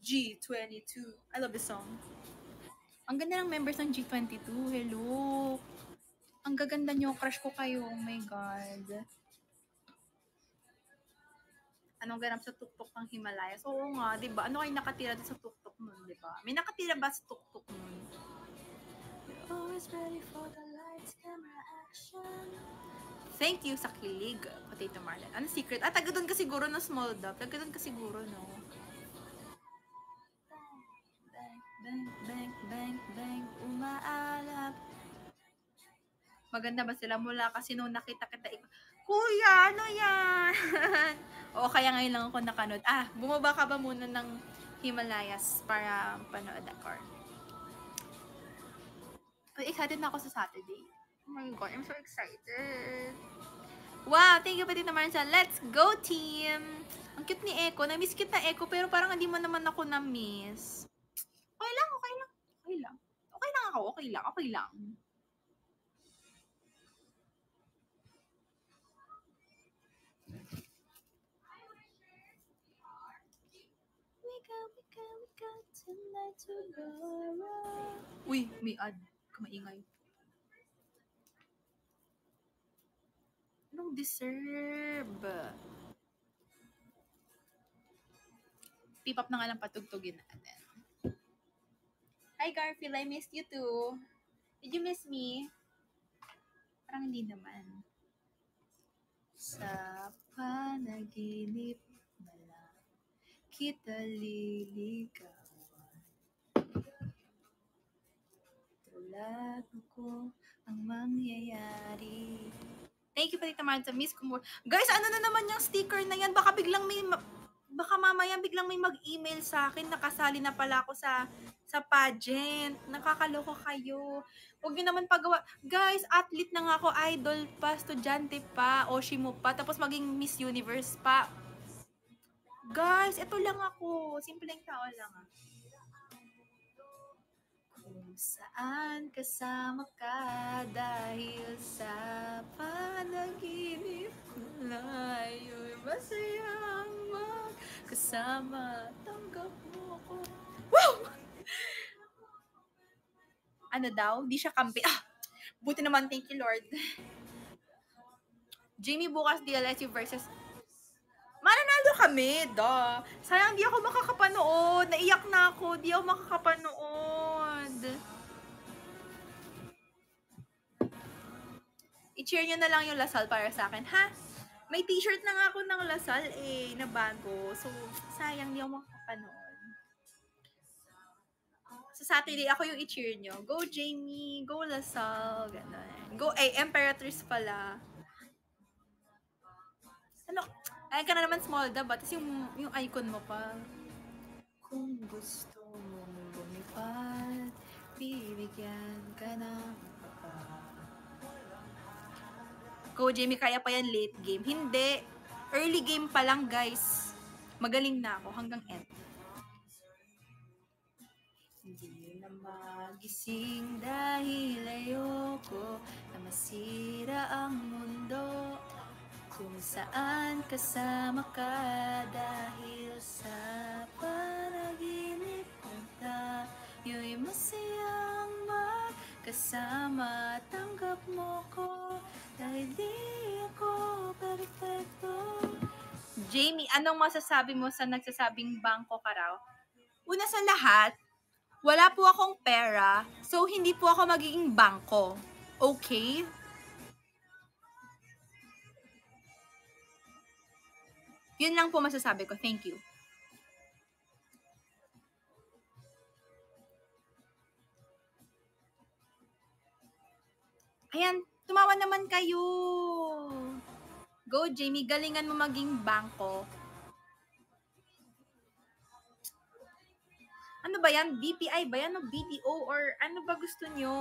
Speaker 1: G22. I love this song. Ang ganda ng members ng G22. Hello. Ang gaganda nyo. Crush ko kayo. Oh my God. Anong ganap sa tuktok ng Himalayas? Oo nga, di ba? Ano kayo nakatira doon sa tuktok nun, di ba? May nakatira ba sa tuktok nun? Always ready for the lights, camera, action. Thank you sa kilig, Potato Marlon. Ano secret? Ah, taga doon ka siguro na small dub. Taga doon ka siguro, no? Bang, bang, bang, bang, umaalap. Maganda ba sila mula kasi nung nakita kita Kuya, ano yan? o kaya ngayon lang ako nakanood. Ah, bumaba ka ba muna ng Himalayas para panood ako? Ay, excited na ako sa Saturday. Oh my God, I'm so excited. Wow, thank you pati naman sa Let's Go Team! Ang cute ni Echo. Na-miss kita, Echo, pero parang hindi mo naman ako na-miss. Okay lang, okay lang. Okay lang. Okay lang ako, okay lang, okay lang. Uy, may ad. Kumaingay. Anong deserve? Pipap na nga lang patugtugin natin. Hi Garfield, I missed you too. Did you miss me? Parang hindi naman. Sa panaginip na lang kita liligawan. Tulad ko ang mangyayari. Thank you, Patita Marta. Miss Kumur. Guys, ano na naman yung sticker na yan? Baka biglang may, ma- baka mamaya biglang may mag-email sa akin. Nakasali na pala ako sa sa pageant. Nakakaloko kayo. Huwag nyo naman pagawa. Guys, athlete na nga ako. Idol pa, estudyante pa, Oshimo pa, tapos maging Miss Universe pa. Guys, ito lang ako. Simpleng tao lang ah. Kung saan kasama ka dahil sa panaginip ko layo'y masayang magkasama. Tanggap mo ko. Wow! Ano daw? Di siya kampi. Ah! Buti naman, thank you, Lord. Jamie bukas DLSU versus Mananalo kami, da. Sayang di ako makakapanood. Naiyak na ako. Di ako makakapanood. I-cheer nyo na lang yung Lasal para sa akin, ha? May t-shirt na nga ako ng Lasal eh, na bago. So, sayang di ako makakapanood. Sa Saturday, ako yung i-cheer nyo. Go Jamie, go Lasal, gano'n. Go, eh, Emperatrice pala. Ano, ay ka na naman small da ba? Tapos yung, yung icon mo pa. Kung gusto mong lumipad, bibigyan ka ng Go, Jamie, kaya pa yan late game. Hindi. Early game pa lang, guys. Magaling na ako hanggang end. Na magising dahil ayoko na masira ang mundo. Kung saan kasama ka dahil sa panaginip ng tayo'y masayang magkasama. Tanggap mo ko dahil di ako perfecto. Jamie, anong masasabi mo sa nagsasabing bangko ka raw? Una sa lahat, wala po akong pera, so hindi po ako magiging bangko. Okay? Yun lang po masasabi ko. Thank you. Ayan, tumawa naman kayo. Go, Jamie. Galingan mo maging bangko. Ano ba yan? BPI ba yan? O BDO? Or ano ba gusto nyo?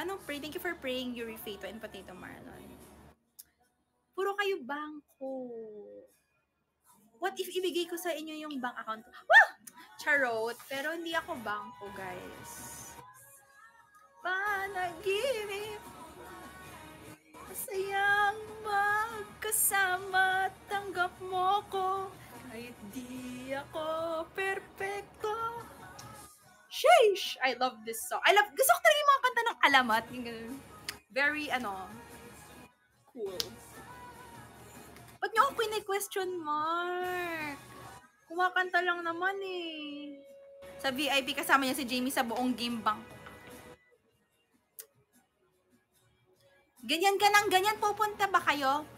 Speaker 1: Anong pray? Thank you for praying, Yuri Fato and Potato Marlon. Puro kayo bangko. What if ibigay ko sa inyo yung bank account? Woo! Charot. Pero hindi ako bangko, guys. Panaginip. Masayang magkasama, tanggap mo ko. Kahit di ako perfecto. Sheesh! I love this song. I love, gusto ko talaga yung mga kanta ng alamat. Yung ganun. Very, ano, cool. Ba't niyo ako question mark? Kumakanta lang naman eh. Sa VIP kasama niya si Jamie sa buong game bank. Ganyan ka nang ganyan, pupunta ba kayo?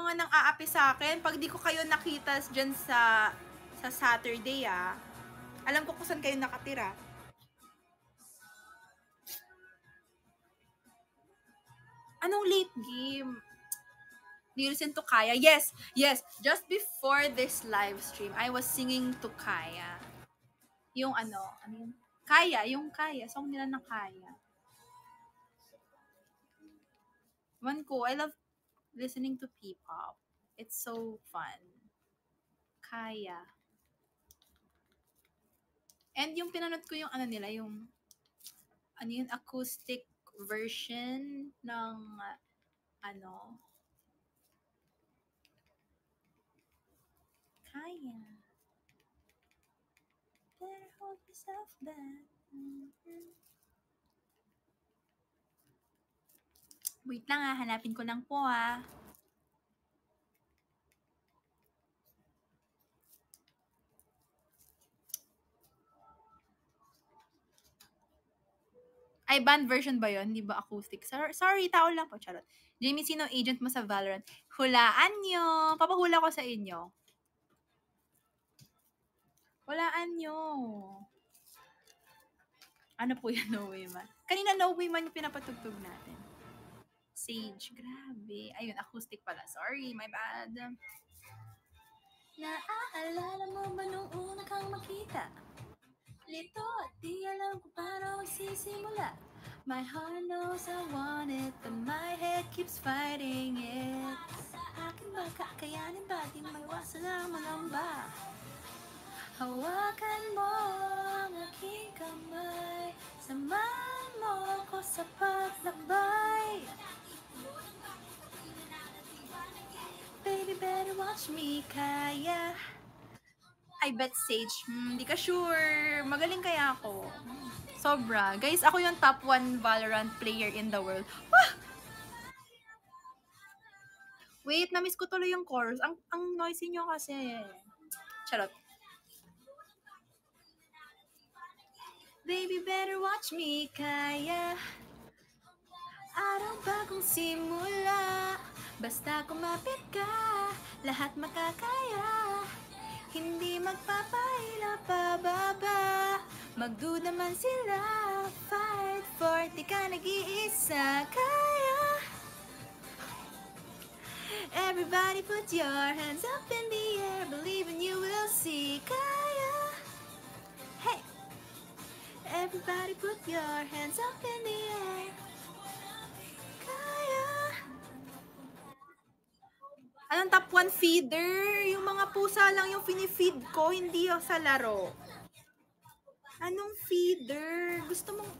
Speaker 1: Mga nang aapi sa akin, pag di ko kayo nakita dyan sa sa Saturday ah, alam ko kung saan kayo nakatira. Anong late game? Do you listen to Kaya? Yes, yes. Just before this live stream, I was singing to Kaya. Yung ano, ano yun? Kaya, yung Kaya. Song nila na Kaya. One ko, I love listening to P-pop. It's so fun. Kaya. And yung pinanood ko yung ano nila, yung ano yun, acoustic version ng ano, kaya. Better hold yourself back. Mhm. Wait lang ah, hanapin ko lang po ah. Ay, band version ba yon? Hindi ba acoustic? Sorry, sorry, tao lang po. Charot. Jamie, sino agent mo sa Valorant? Hulaan nyo. Papahula ko sa inyo. Hulaan nyo. Ano po yan, No Way Man? Kanina No Way Man yung pinapatugtog natin. Sage, grabe. Ayun, acoustic pala. Sorry, my bad. Naaalala mo ba nung una kang makita? Lito at di alam kung paano magsisimula. My heart knows I want it, but my head keeps fighting it. Sa akin ba kakayanin ba? Di maiwasan ang malamba. Hawakan mo ang aking kamay Samahan mo ako sa paglakbay Baby, better watch me, kaya I bet Sage, hmm, di ka sure. Magaling kaya ako. Sobra. Guys, ako yung top 1 Valorant player in the world. Wah! Wait, na-miss ko tuloy yung chorus. Ang, ang noisy nyo kasi. Charot. Baby, better watch me, kaya Araw bagong simula Basta kumapit ka Lahat makakaya. Hindi magpapahila pababa. Magduda man sila Fight for Di ka nag-iisa Kaya. Everybody put your hands up in the air Believe and you will see Kaya. Hey! Everybody put your hands up in the air. Anong top 1 feeder? Yung mga pusa lang yung finifeed ko, hindi yung sa laro. Anong feeder? Gusto mong...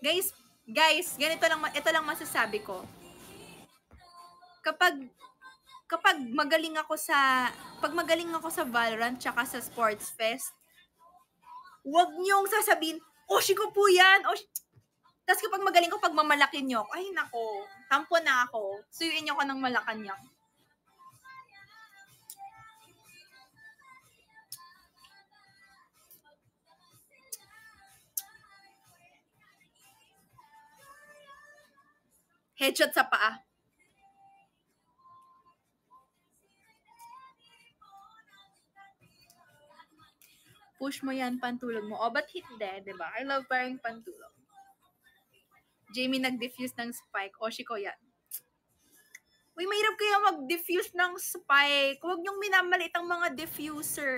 Speaker 1: Guys, guys, ganito lang, ito lang masasabi ko. Kapag kapag magaling ako sa pag magaling ako sa Valorant tsaka sa Sports Fest, wag niyong sasabihin, Oshi ko po yan. Oshi. Tapos kapag magaling ko, pag mamalakin niyo, ay nako, tampo na ako. Suyuin niyo ko ng Malacanang. Headshot sa paa. push mo yan, pantulog mo. O, oh, ba't hindi, di ba? I love parang pantulog. Jamie nag-diffuse ng spike. O, ko yan. Uy, mahirap kaya mag-diffuse ng spike. Huwag niyong minamalit ang mga diffuser.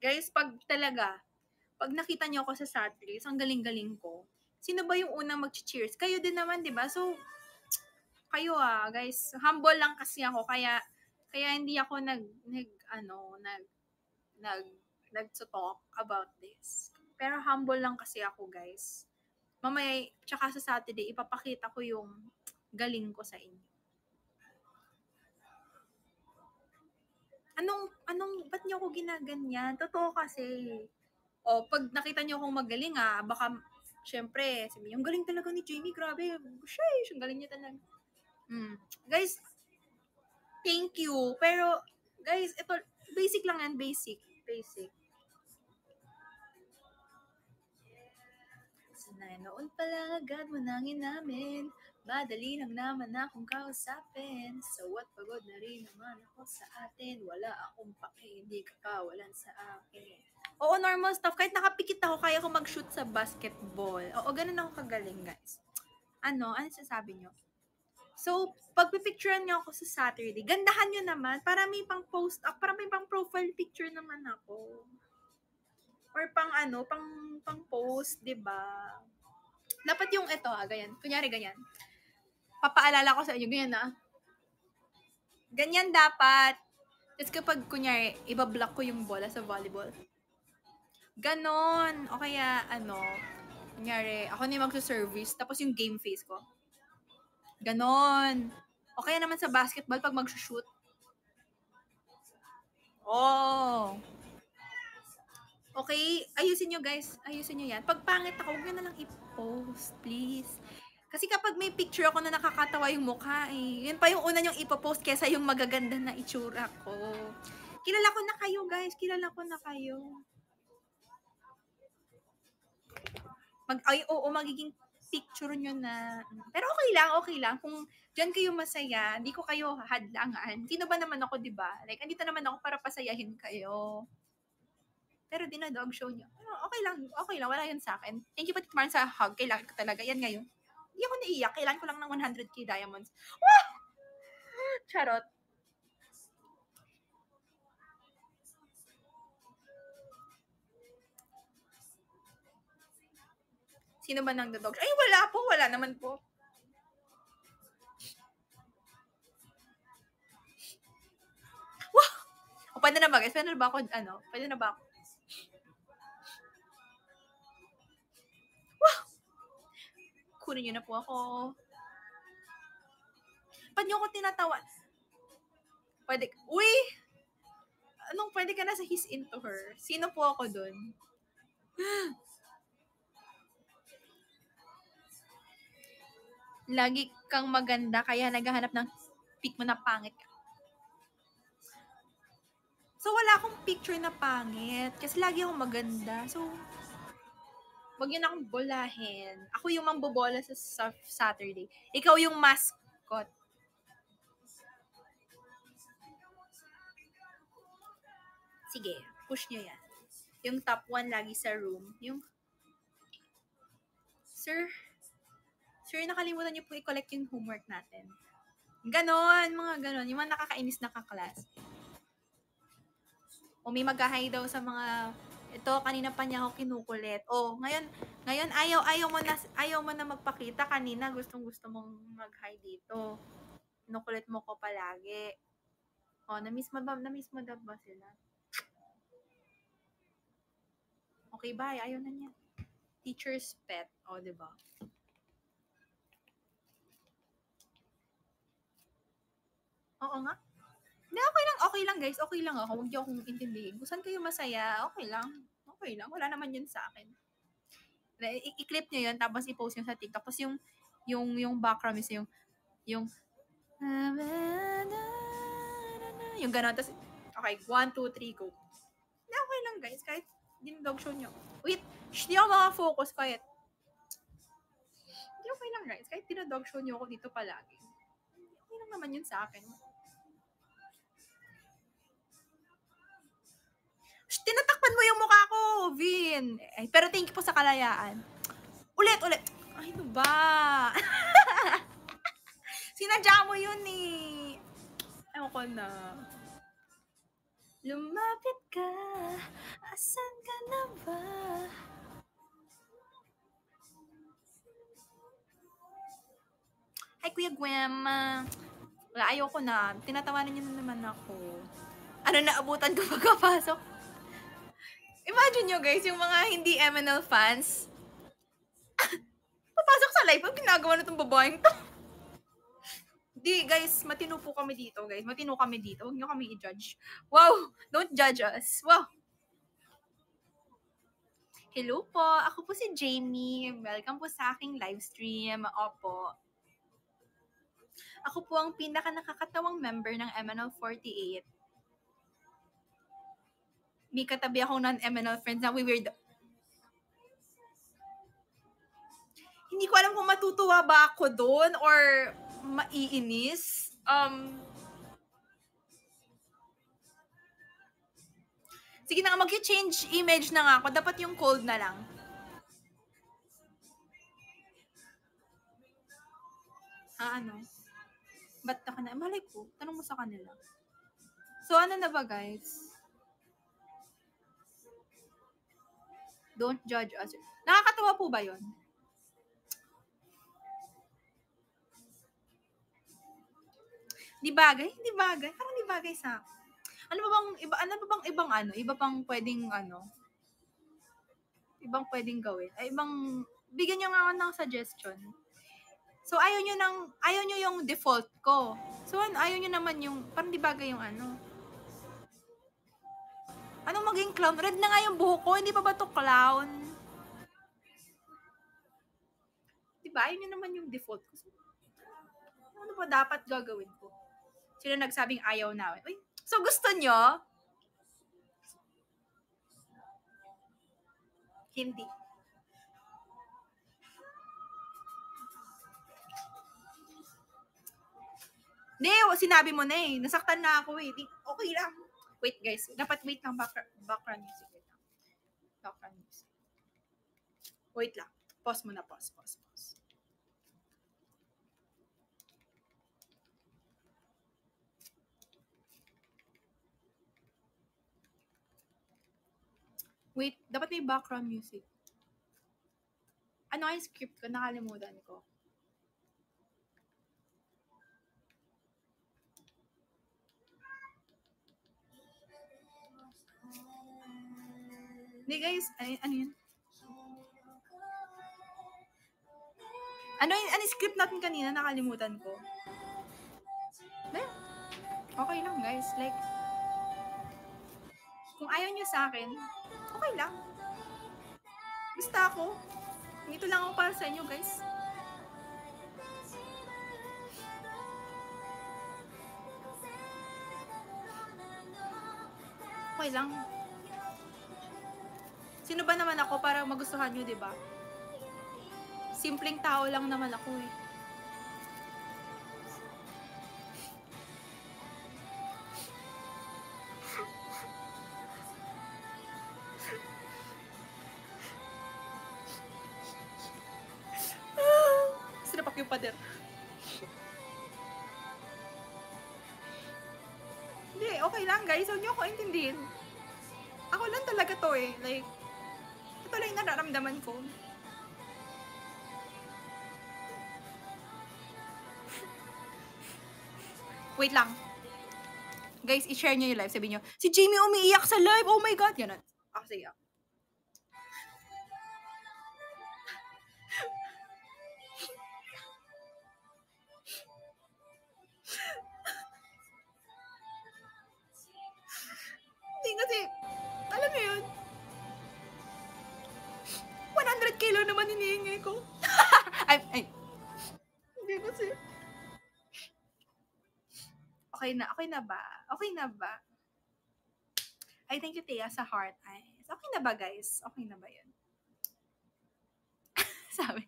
Speaker 1: Guys, pag talaga, pag nakita niyo ako sa Saturdays, ang galing-galing ko, sino ba yung unang mag-cheers? Kayo din naman, di ba? So, kayo ah, guys, humble lang kasi ako, kaya, kaya hindi ako nag, nag ano, nag, nag, nag-talk about this. Pero humble lang kasi ako, guys. Mamaya, tsaka sa Saturday, ipapakita ko yung galing ko sa inyo. Anong, anong, ba't niyo ako ginaganyan? Totoo kasi. O, pag nakita niyo akong magaling ah, baka, syempre, sabi yung galing talaga ni Jamie, grabe. Sheesh, yung galing niya talaga. Mm. Guys, thank you. Pero, guys, ito, basic lang yan, basic. Basic. Noon pa lang agad manangin namin. Madali lang naman akong kausapin. So what pagod na rin naman ako sa atin. Wala akong pake, hindi ka kawalan sa akin. Oo, normal stuff. Kahit nakapikit ako, kaya ko mag-shoot sa basketball. Oo, ganun ako kagaling, guys. Ano? Ano sasabi nyo? So, pagpipicturean niyo ako sa Saturday, gandahan niyo naman para may pang post, uh, para may pang profile picture naman ako. Or pang ano, pang pang post, ba? Dapat yung ito, ah, ganyan. Kunyari ganyan papaalala ko sa inyo, ganyan na. Ganyan dapat. Tapos kapag, kunyari, ibablock ko yung bola sa volleyball. Ganon. O kaya, ano, kunyari, ako na yung magsa-service, tapos yung game face ko. Ganon. O kaya naman sa basketball, pag mag-shoot. Oh. Okay, ayusin nyo guys. Ayusin nyo yan. Pag pangit ako, huwag na lang i-post, please. Kasi kapag may picture ako na nakakatawa yung mukha, eh, yun pa yung una niyong ipopost kesa yung magaganda na itsura ko. Kilala ko na kayo, guys. Kilala ko na kayo. Mag, ay, oo, magiging picture nyo na. Pero okay lang, okay lang. Kung dyan kayo masaya, hindi ko kayo hadlangan. Sino ba naman ako, di ba? Like, andito naman ako para pasayahin kayo. Pero dinadog show nyo. Okay lang, okay lang. Wala yun sa akin. Thank you, Patit Marn, sa hug. Kailangan ko talaga. Yan ngayon. Hindi ako naiiyak. Kailangan ko lang ng 100k diamonds. Wah! Charot. Sino ba nang dodog? Ay, wala po. Wala naman po. Wah! O, pwede na ba guys? Pwede na ba ako, ano? Pwede na ba ako? Kunin niyo na po ako. Ba't niyo ako tinatawa? Pwede, uy! Anong pwede ka na sa his into her? Sino po ako dun? Lagi kang maganda, kaya naghahanap ng pic mo na pangit ka. So, wala akong picture na pangit. Kasi lagi akong maganda. So, Huwag yun akong bolahin. Ako yung mambobola sa, sa Saturday. Ikaw yung mascot. Sige, push nyo yan. Yung top one lagi sa room. Yung, Sir, Sir, nakalimutan niyo po i-collect yung homework natin. Ganon, mga ganon. Yung mga nakakainis na kaklas. O may mag daw sa mga ito, kanina pa niya ako kinukulit. Oh, ngayon, ngayon ayaw, ayaw mo na, ayaw mo na magpakita. Kanina, gustong gusto mong mag-hi dito. Kinukulit mo ko palagi. Oh, na-miss mo ba, na-miss mo daw ba sila? Okay, bye. Ayaw na niya. Teacher's pet. Oh, di ba? Oo nga. Hindi, okay lang, okay lang guys, okay lang ako, huwag niyo akong intindihin. Kung saan kayo masaya, okay lang, okay lang, wala naman yun sa akin. I-clip niyo yun, tapos i-post niyo sa TikTok. Tapos yung, yung, yung background is yung, yung, yung gano'n. Tapos, okay, one, two, three, go. Hindi, okay lang guys, kahit dinodog show niyo. Wait, shh, di ako makafocus, kahit, hindi okay lang guys, kahit dinodog show niyo ako dito palagi. Okay lang naman yun sa akin. Tinatakpan mo yung mukha ko, Vin. Ay, pero thank you po sa kalayaan. Ulit, ulit. Ay, ano ba? Sinadya mo yun eh. Ewan ko na. Lumapit ka, asan ka na ba? Ay, Kuya Gwem. Wala, ayoko na. Tinatawanan niyo na naman ako. Ano na abutan ko pagkapasok? Imagine nyo guys, yung mga hindi MNL fans, papasok sa live, ang ginagawa na itong babaeng to. Di, guys, matino po kami dito, guys. Matino kami dito. Huwag nyo kami i-judge. Wow! Don't judge us. Wow! Hello po. Ako po si Jamie. Welcome po sa aking live stream. Opo. Ako po ang pinaka nakakatawang member ng MNL48. May katabi akong non-MNL friends na we weird. Hindi ko alam kung matutuwa ba ako doon or maiinis. Um, sige na nga, mag-change image na nga ako. Dapat yung cold na lang. Ah, ano? Ba't na ka na? Malay ko. Tanong mo sa kanila. So, ano na ba, guys? Don't judge us. Nakakatawa po ba yon? Di bagay? Hindi bagay. Parang di bagay sa. Ano ba bang iba ano ba bang ibang ano? Iba pang pwedeng ano? Ibang pwedeng gawin. Ay ibang bigyan niyo nga ng suggestion. So ayaw niyo nang ayaw niyo yung default ko. So ayaw niyo naman yung parang di bagay yung ano. Anong maging clown? Red na nga yung buhok ko, hindi pa ba to clown? Diba? Niyo naman yung default ko. Ano ba dapat gagawin ko? Sino nagsabing ayaw namin? Uy, so gusto nyo? Hindi. Hindi, sinabi mo na eh. Nasaktan na ako eh. Okay lang. Wait guys, dapat wait lang back, background music. Wait lang. Background music. Wait lang. Pause muna, pause, pause, pause. Wait, dapat may background music. Ano yung script ko? Nakalimutan ko. Hindi guys, ano, ano yun? Ano yung ano script natin kanina? Nakalimutan ko. Nah, okay lang guys. Like, kung ayaw nyo sa akin, okay lang. Basta ako. Dito lang ako para sa inyo guys. Okay lang. Sino ba naman ako para magustuhan nyo, ba? Simpleng tao lang naman ako eh. Sinapak yung pader. Hindi, okay lang guys. Huwag niyo ako intindihin. Ako lang talaga to eh. Like, lang yung nararamdaman ko. Wait lang. Guys, i-share nyo yung live. Sabi nyo, si Jamie umiiyak sa live. Oh my God. Ganun. Ako sige. Okay na, okay na ba? Okay na ba? Ay, thank you, Thea, sa heart eyes. Okay na ba, guys? Okay na ba yun? Sabi.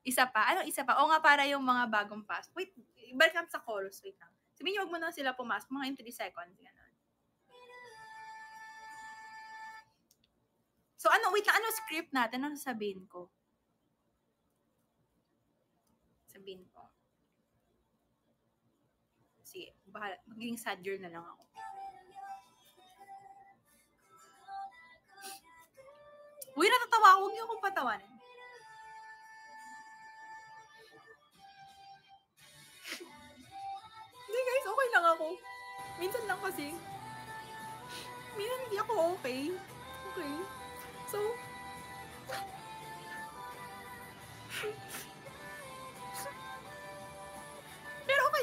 Speaker 1: Isa pa? Ano isa pa? O nga, para yung mga bagong pass. Wait, balik lang sa chorus. Wait lang. Sabihin niyo, huwag mo na sila pumasok. Mga in 3 seconds. Ganun. So, ano, wait lang. Ano script natin? Ano sasabihin ko? Sabihin ko. Sige, bahala. Magiging sad girl na lang ako. Uy, natatawa ako. Huwag niyo akong patawanin. Hindi guys, okay lang ako. Minsan lang kasi. Minsan hindi ako okay. Okay. So,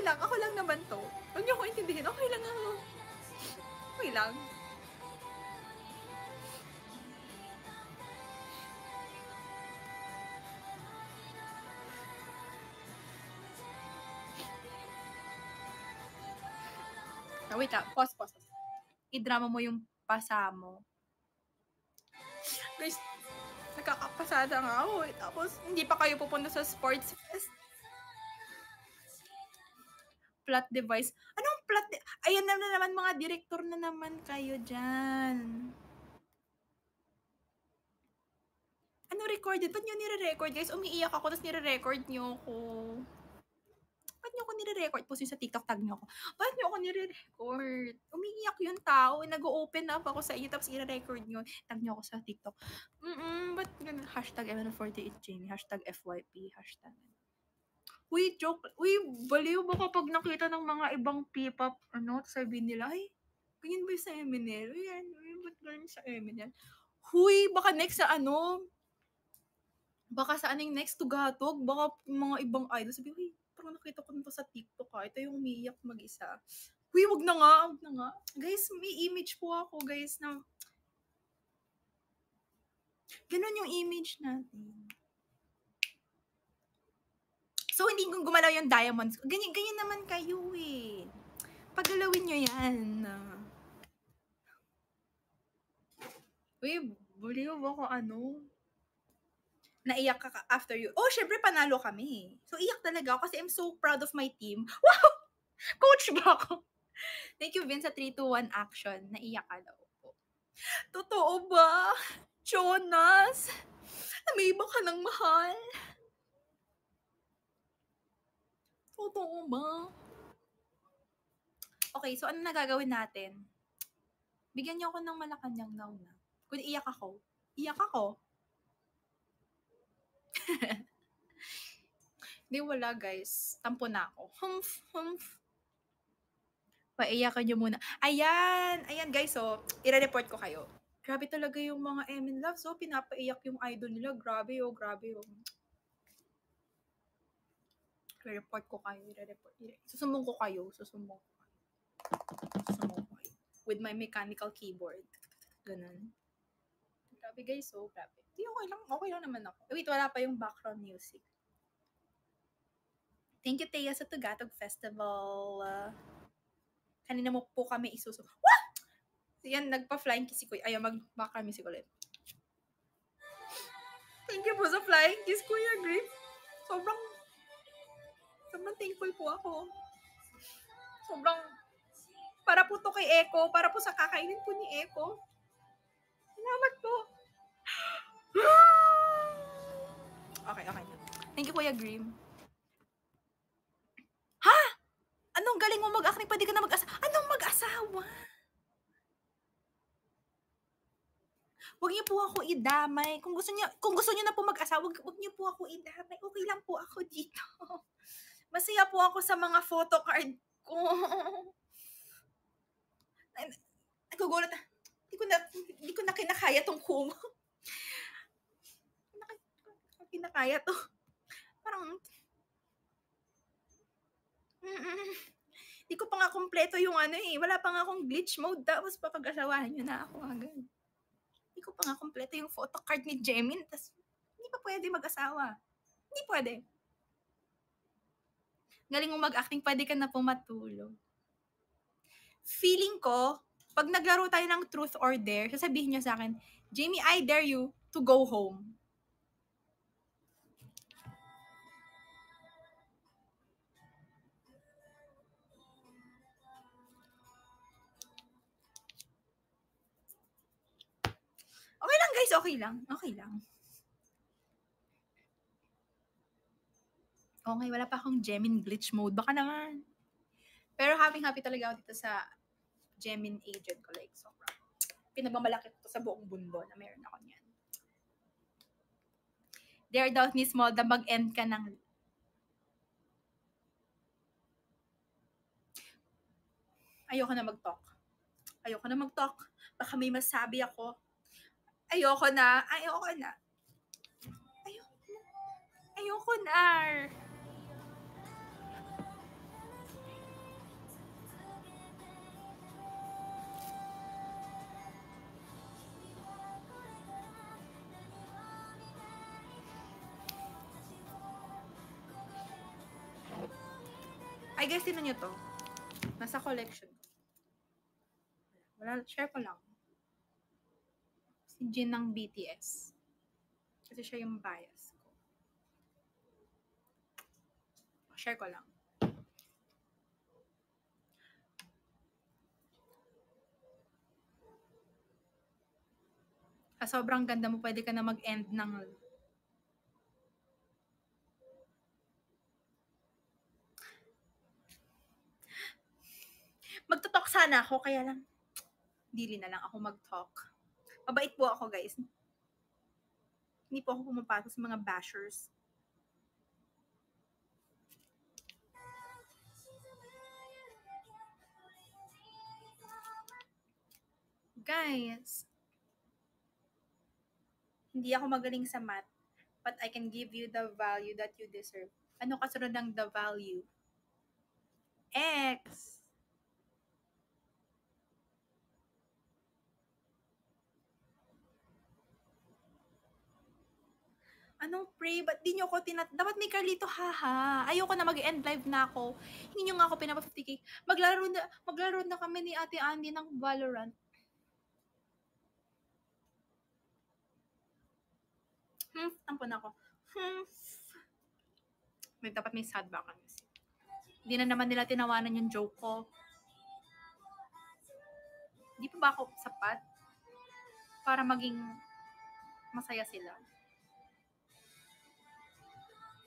Speaker 1: okay lang. Ako lang naman to. Huwag niyo ko intindihin. Okay lang ako. Okay lang. Ah, wait lang. Pause, pause. pause. I-drama mo yung pasa mo. Guys, nakakapasada nga ako eh. Tapos, hindi pa kayo pupunta sa sports fest. Plot device. Anong plot de- Ayan na, na naman, mga director na naman kayo dyan. Ano recorded? Ba't nyo nire-record? Guys, umiiyak ako, tapos nire-record nyo ako. Ba't nyo ako nire-record? Post sa TikTok, tag nyo ako. Ba't nyo ako nire-record? Umiiyak yung tao. Nag-open up ako sa inyo, tapos i-record nyo. Tag nyo ako sa TikTok. Mm-mm, ba't ganun? Hashtag MN48 Jamie. Hashtag FYP. Hashtag. Uy, joke. Uy, baliw ba kapag nakita ng mga ibang P-pop, ano, sabihin nila, ay, ganyan ba sa MNL? Uy, uy, ba't ganyan sa MNL? Huy, baka next sa ano, baka sa anong next to Gatog, baka mga ibang idol, sabi, uy, parang nakita ko nito sa TikTok ha, ito yung umiiyak mag-isa. Huy, wag na nga, wag na nga. Guys, may image po ako, guys, na ganun yung image natin. So, hindi kong gumalaw yung diamonds. Ganyan, ganyan naman kayo eh. Pagalawin nyo yan. Uy, buliw ako ano. Naiyak ka after you. Oh, syempre panalo kami. So, iyak talaga ako kasi I'm so proud of my team. Wow! Coach ba ako? Thank you, Vince, sa 3, 2, 1 action. Naiyak ka daw. Totoo ba? Jonas? Na may iba ka ng mahal? Totoo ba? Okay, so ano na gagawin natin? Bigyan niyo ako ng Malacanang now na. Kung iyak ako, iyak ako. Hindi, wala guys. Tampo na ako. Humph, humph. Paiyakan niyo muna. Ayan! Ayan guys, so, ire-report ko kayo. Grabe talaga yung mga Emin Love. So, pinapaiyak yung idol nila. Grabe oh, grabe oh. Ire-report ko kayo. Ire-report. ire- Susumbong ko kayo. Susumbong ko kayo. Susumbong ko kayo. With my mechanical keyboard. Ganun. Grabe guys, so grabe. Di okay lang. Okay lang naman ako. Wait, wala pa yung background music. Thank you, Thea, sa Tugatog Festival. Kanina mo po kami isuso. What? Yan, nagpa-flying kiss Kuya. Ayaw, mag-background music ulit. Thank you po sa flying kiss, Kuya Griff. Sobrang, sobrang thankful po ako. Sobrang, para po to kay Echo, para po sa kakainin po ni Echo. Salamat po. okay, okay. Thank you, Kuya Grim. Ha? Anong galing mo mag-acting? Pwede ka na mag-asawa. Anong mag-asawa? Huwag niyo po ako idamay. Kung gusto niyo, kung gusto niyo na po mag-asawa, wag, wag niyo po ako idamay. Okay lang po ako dito. Masaya po ako sa mga photocard ko. Nagugulat. na. Hindi ko na, hindi ko na kinakaya tong kumo. Kinakaya to. Parang. Hindi ko pa nga kompleto yung ano eh. Wala pa nga akong glitch mode. Tapos papag-asawahan nyo na ako agad. Hindi ko pa nga kompleto yung photocard ni Jemin. Tapos hindi pa pwede mag-asawa. Hindi pwede. Galing mo mag-acting, pwede ka na pumatulog. Feeling ko, pag naglaro tayo ng truth or dare, sasabihin niyo sa akin, Jamie, I dare you to go home. Okay lang guys, okay lang. Okay lang. Okay, wala pa akong Gemin glitch mode. Baka naman. Pero happy happy talaga ako dito sa Gemin agent ko. Like, sobrang pinagmamalaki ko sa buong mundo na meron ako niyan. There daw ni Small da mag-end ka ng Ayoko na mag-talk. Ayoko na mag-talk. Baka may masabi ako. Ayoko na. Ayoko na. Ayoko na. Na. I guess, tinan nyo to. Nasa collection. Wala, share ko lang. Si Jin ng BTS. Kasi siya yung bias ko. Share ko lang. Sa sobrang ganda mo, pwede ka na mag-end ng Magto-talk sana ako, kaya lang, dili na lang ako mag-talk. Mabait po ako, guys. Hindi po ako pumapasok sa mga bashers. Guys, hindi ako magaling sa math, but I can give you the value that you deserve. Ano kasunod ng the value? X. Anong pray? Ba't di nyo ako tinat... Dapat may Carlito, haha. Ayoko na mag-end live na ako. Hindi nyo nga ako pinapa 50k. Maglaro na, maglaro na kami ni Ate Andy ng Valorant. Hmm, tampon ako. Hmm. May dapat may sad ba kami. Hindi na naman nila tinawanan yung joke ko. Hindi pa ba ako sapat para maging masaya sila?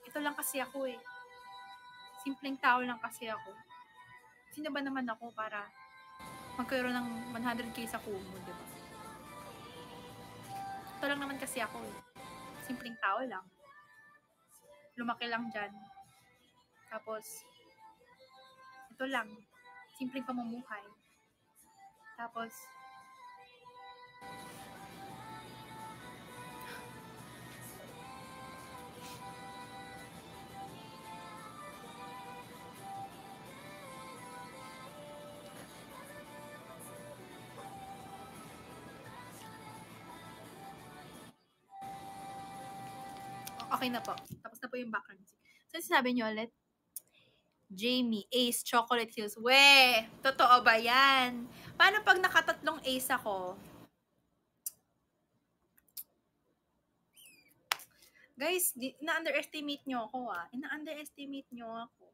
Speaker 1: Ito lang kasi ako eh. Simpleng tao lang kasi ako. Sino ba naman ako para magkaroon ng 100k sa Kumu, di ba? Ito lang naman kasi ako eh. Simpleng tao lang. Lumaki lang dyan. Tapos, ito lang. Simpleng pamumuhay. Tapos, Okay na po. Tapos na po yung background music. So, sabi niyo ulit, Jamie, Ace, Chocolate Hills. We, totoo ba yan? Paano pag nakatatlong Ace ako? Guys, di, na-underestimate nyo ako ah. Ina-underestimate nyo ako.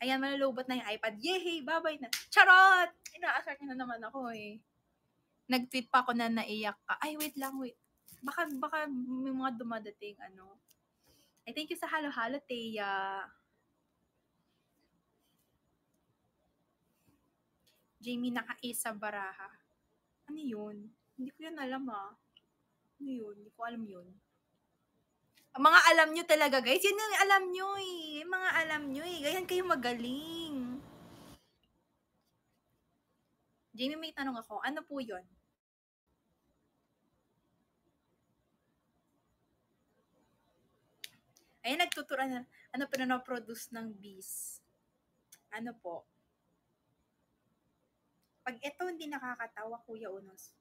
Speaker 1: Ayan, malulobot na yung iPad. Yay! Babay na. Charot! Inaasar nyo na naman ako eh. Nag-tweet pa ako na naiyak ka. Ay, wait lang, wait. Baka, baka may mga dumadating, ano. Ay, thank you sa halo-halo, Teya. Jamie naka-ace sa baraha. Ano yun? Hindi ko yan alam ah. Ano yun? Hindi ko alam yun. Ang mga alam nyo talaga, guys. Yan yung alam nyo eh. Mga alam nyo eh. Ganyan kayo magaling. Jamie, may tanong ako. Ano po yun? Ay, nagtuturo na, ano pa na produce ng bees. Ano po? Pag ito hindi nakakatawa, Kuya Unos.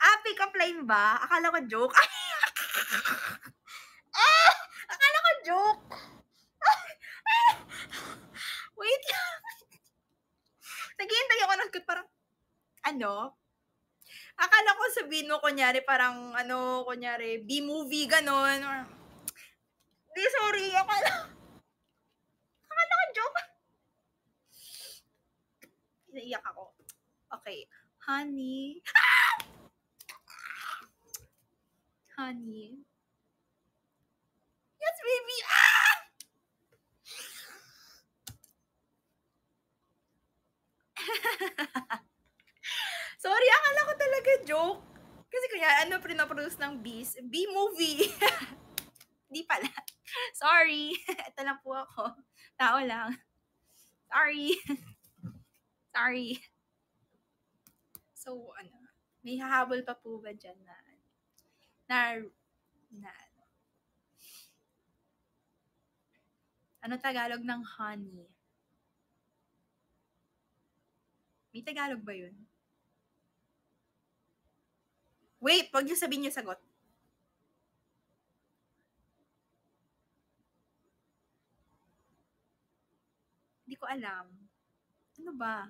Speaker 1: Ah, pick up line ba? Akala ko joke. ah! Akala ko joke. Wait lang. Naghihintay ako ng good parang, ano? Akala ko sabihin mo, kunyari, parang, ano, kunyari, B-movie, ganon. Di, sorry. Akala, akala ko joke. Naiyak ako. Okay. Honey. Ah! Honey. Yes, baby. Ah! Sorry, akala ko talaga joke. Kasi kaya ano pinaproduce ng Beast? B-movie. Hindi pala. Sorry. Ito lang po ako. Tao lang. Sorry. Sorry. So, ano, may hahabol pa po ba dyan na, na, na, ano Tagalog ng honey? May Tagalog ba yun? Wait, pag yung sabihin yung sagot. Hindi ko alam. Ano ba?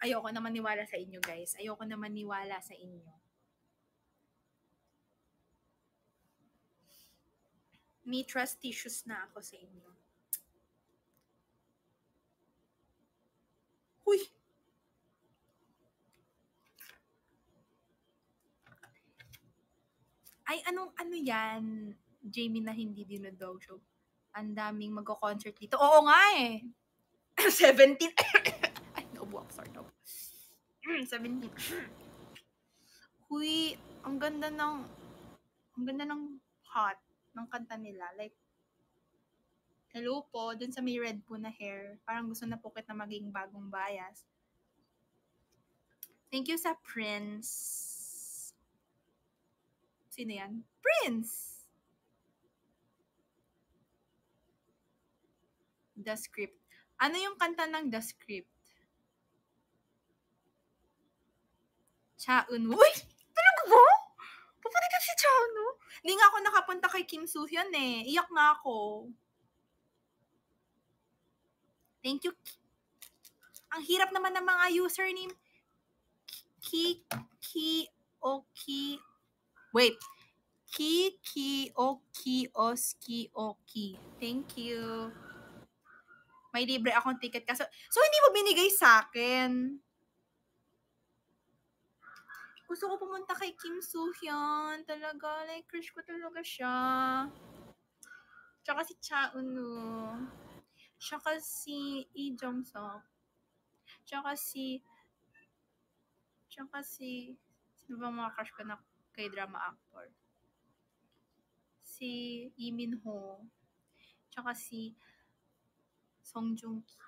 Speaker 1: Ayoko naman niwala sa inyo, guys. Ayoko naman niwala sa inyo. May trust issues na ako sa inyo. Huy! Ay, anong ano yan? Jamie na hindi dinodog show. Ang daming magko-concert dito. Oo nga eh. 17. Ay, naubo ako. Sorry, naubo. 17. Huy, ang ganda ng ang ganda ng hot ng kanta nila. Like, hello po, dun sa may red po na hair. Parang gusto na po kita maging bagong bias. Thank you sa Prince. Sino yan? Prince! The Script. Ano yung kanta ng The Script? Chaun. Uy! Talaga ba? Pupunta si Chaun, no? Hindi nga ako nakapunta kay Kim Soo Hyun eh. Iyak nga ako. Thank you. Ang hirap naman ng mga username. Ki, Ki, Oki. Wait. Ki, Ki, Oki, Oski, Oki. Thank you. May libre akong ticket kaso. So, hindi mo binigay sa akin. Gusto ko pumunta kay Kim Soo Hyun. Talaga, like, crush ko talaga siya. Tsaka si Cha Eun-woo. Tsaka si Lee Jong-suk. Tsaka si... Tsaka si... Sino ba mga crush ko na kay drama actor? Si Lee Min-ho. Tsaka si Song Joong-ki.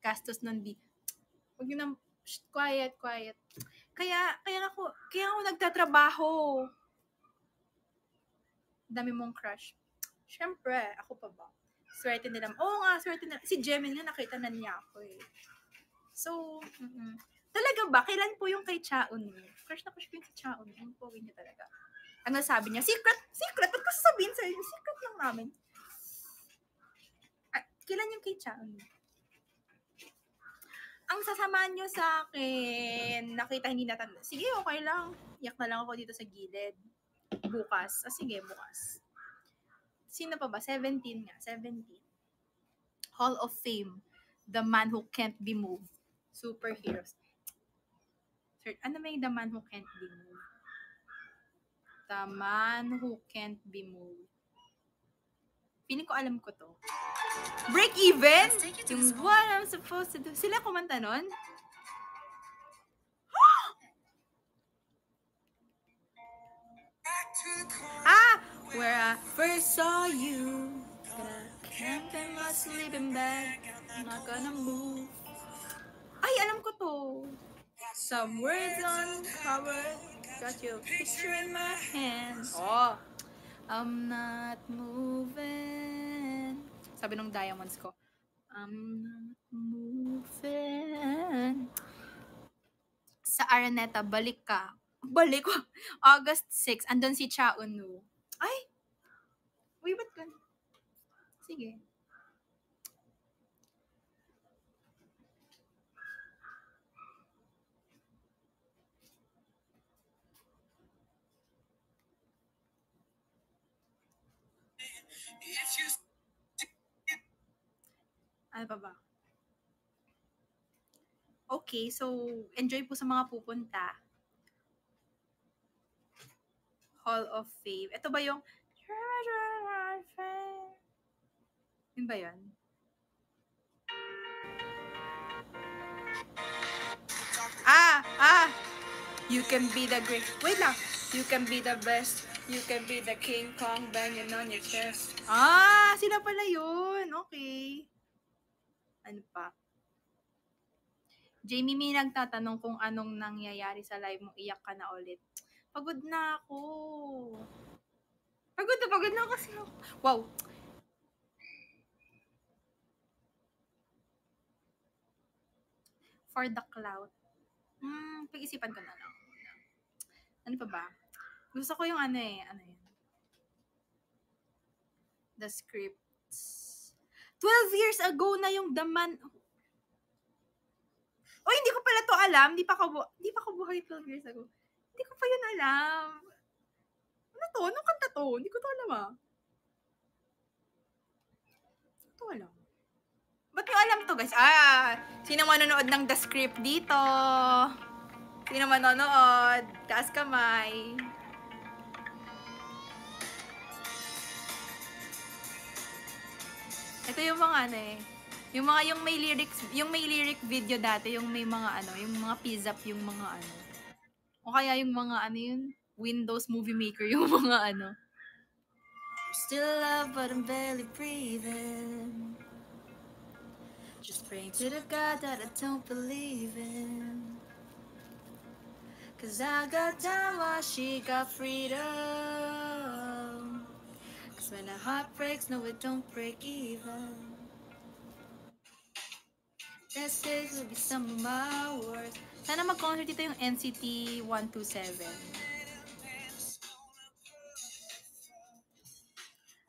Speaker 1: Gastos nun di. Huwag yun ang... Quiet, quiet. Kaya, kaya ako, kaya ako nagtatrabaho. Dami mong crush. Siyempre, ako pa ba? Swerte nila. Oo nga, swerte nila. Si Jemin nga, nakita na niya ako eh. So, mm talaga ba? Kailan po yung kay Chaon mo? Crush na crush ko yung kay Chaon. Ang pogi niya talaga. Ano sabi niya? Secret! Secret! Ba't ko sasabihin sa'yo? Secret lang namin. Ah, kailan yung kay Chaon mo? Ang sasamahan nyo sa akin, nakita hindi natanda. Sige, okay lang. Iyak na lang ako dito sa gilid. Bukas. Ah, sige, bukas. Sino pa ba? 17 nga. 17. Hall of Fame. The Man Who Can't Be Moved. Superheroes. Sir, ano may The Man Who Can't Be Moved? The Man Who Can't Be Moved. Feeling ko alam ko to. Break even? Yung what I'm supposed to do. Sila kumanta nun? ah! Where I first saw you. Camp in my sleeping bag. I'm not gonna move. Ay, alam ko to. Some words uncovered. Got your picture in my hand. Oh. I'm not moving. Sabi nung diamonds ko. I'm not moving. Sa Araneta, balik ka. Balik ko. August 6. Andun si Cha Eun-woo. Ay! Uy, ba't ka? Sige. Ano pa ba? Okay, so enjoy po sa mga pupunta. Hall of Fame. Ito ba yung... Yun ba yan? Ah! Ah! You can be the great... Wait lang. You can be the best. You can be the King Kong banging on your chest. Ah! Sila pala yun. Okay. Ano pa? Jamie May nagtatanong kung anong nangyayari sa live mo. Iyak ka na ulit. Pagod na ako. Pagod na pagod na kasi ako. Wow. For the cloud. Hmm, pag-isipan ko na lang. Ano pa ba? Gusto ko yung ano eh. Ano yun? The scripts. 12 years ago na yung The Man... Oh, hindi ko pala to alam. Hindi pa ko, hindi pa ko buhay 12 years ago. Hindi ko pa yun alam. Ano to? Anong kanta to? Hindi ko to alam ah. Hindi ko alam. Ba't nyo alam to, guys? Ah, sino manonood ng The Script dito? Sino manonood? Taas kamay. Ito yung mga ano eh. Yung mga yung may lyrics, yung may lyric video dati, yung may mga ano, yung mga pizza yung mga ano. O kaya yung mga ano yun, Windows Movie Maker, yung mga ano. Still alive, but I'm barely breathing. Just praying to the God that I don't believe in. Cause I got time while she got freedom. Cause when a heart breaks, no, it don't break even. This days will be some of my worst. Sana mag-concert dito yung NCT 127.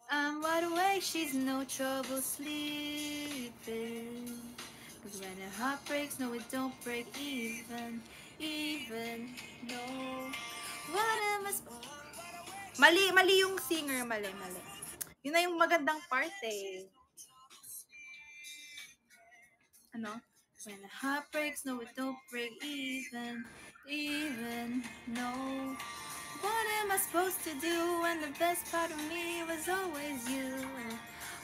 Speaker 1: I'm wide awake, she's no trouble sleeping. Cause when a heart breaks, no, it don't break even. Even, no. What am I sp- Mali, mali yung singer, mali, mali. Yun na yung magandang part eh. Ano? When a heart breaks, no, it don't break even. Even, no. What am I supposed to do when the best part of me was always you?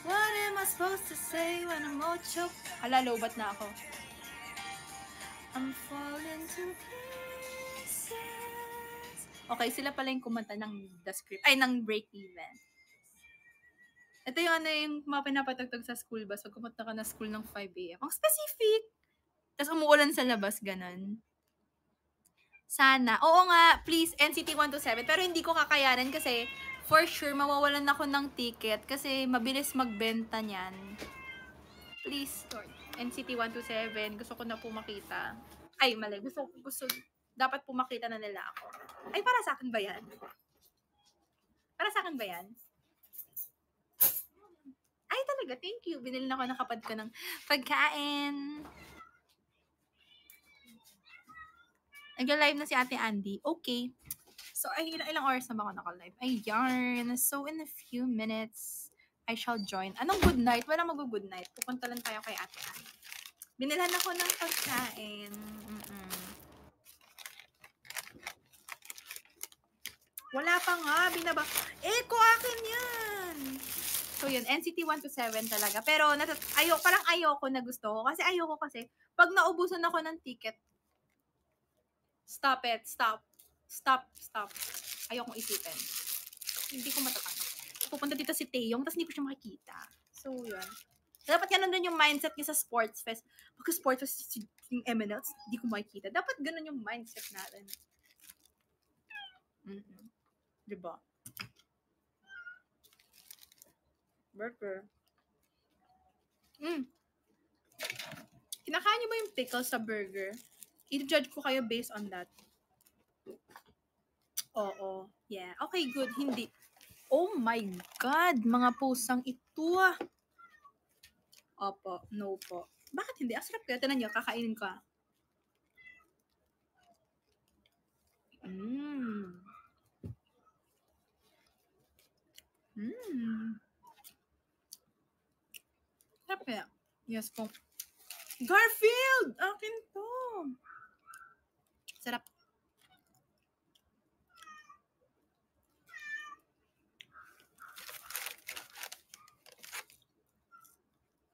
Speaker 1: What am I supposed to say when I'm all choked? Hala, lobat na ako. I'm falling to pieces. Okay, sila pala yung kumanta ng the script, ay, ng break even. Ito yung ano yung mga pinapatagtag sa school bus. Pag kumanta ka na school ng 5 a.m. Ang specific! Tapos umuulan sa labas, ganun. Sana. Oo nga, please, NCT 127. Pero hindi ko kakayanan kasi for sure mawawalan ako ng ticket kasi mabilis magbenta niyan. Please, Lord. NCT 127. Gusto ko na po makita. Ay, mali. Gusto, gusto, dapat po makita na nila ako. Ay, para sa akin ba yan? Para sa akin ba yan? Ay, talaga. Thank you. Binili na ako ng kapad ko ng pagkain. Nag-live na si Ate Andy. Okay. So, ay, ilang, ilang oras na ba ako naka-live? Ayan. So, in a few minutes, I shall join. Anong good night? Wala mag-good night. Pupunta lang tayo kay Ate Andy. Binilhan ako ng pagkain. Mm-mm. Wala pa nga. Binaba. Eh, ko akin yan. So, yun. NCT 127 talaga. Pero, nasa, ayo, parang ayoko na gusto ko. Kasi ayoko kasi, pag naubusan ako ng ticket, stop it, stop, stop, stop. Ayokong isipin. Hindi ko matatanggap. Pupunta dito si Taeyong, tapos hindi ko siya makikita. So, yun. Dapat ganun din yung mindset niya sa sports fest. Pagka sports fest, yung Eminence, hindi ko makikita. Dapat ganun yung mindset natin. Mm-hmm. Diba? Burger. Mm. Kinakain niyo ba yung pickle sa burger? I-judge ko kayo based on that. Oo. Yeah. Okay, good. Hindi. Oh my God! Mga pusang ito ah. Opo. No po. Bakit hindi? Ang sarap kaya. Tinan nyo, kakainin ko ah. Mmm. Mmm. Sarap. Yes po. Garfield! Akin to. Sarap.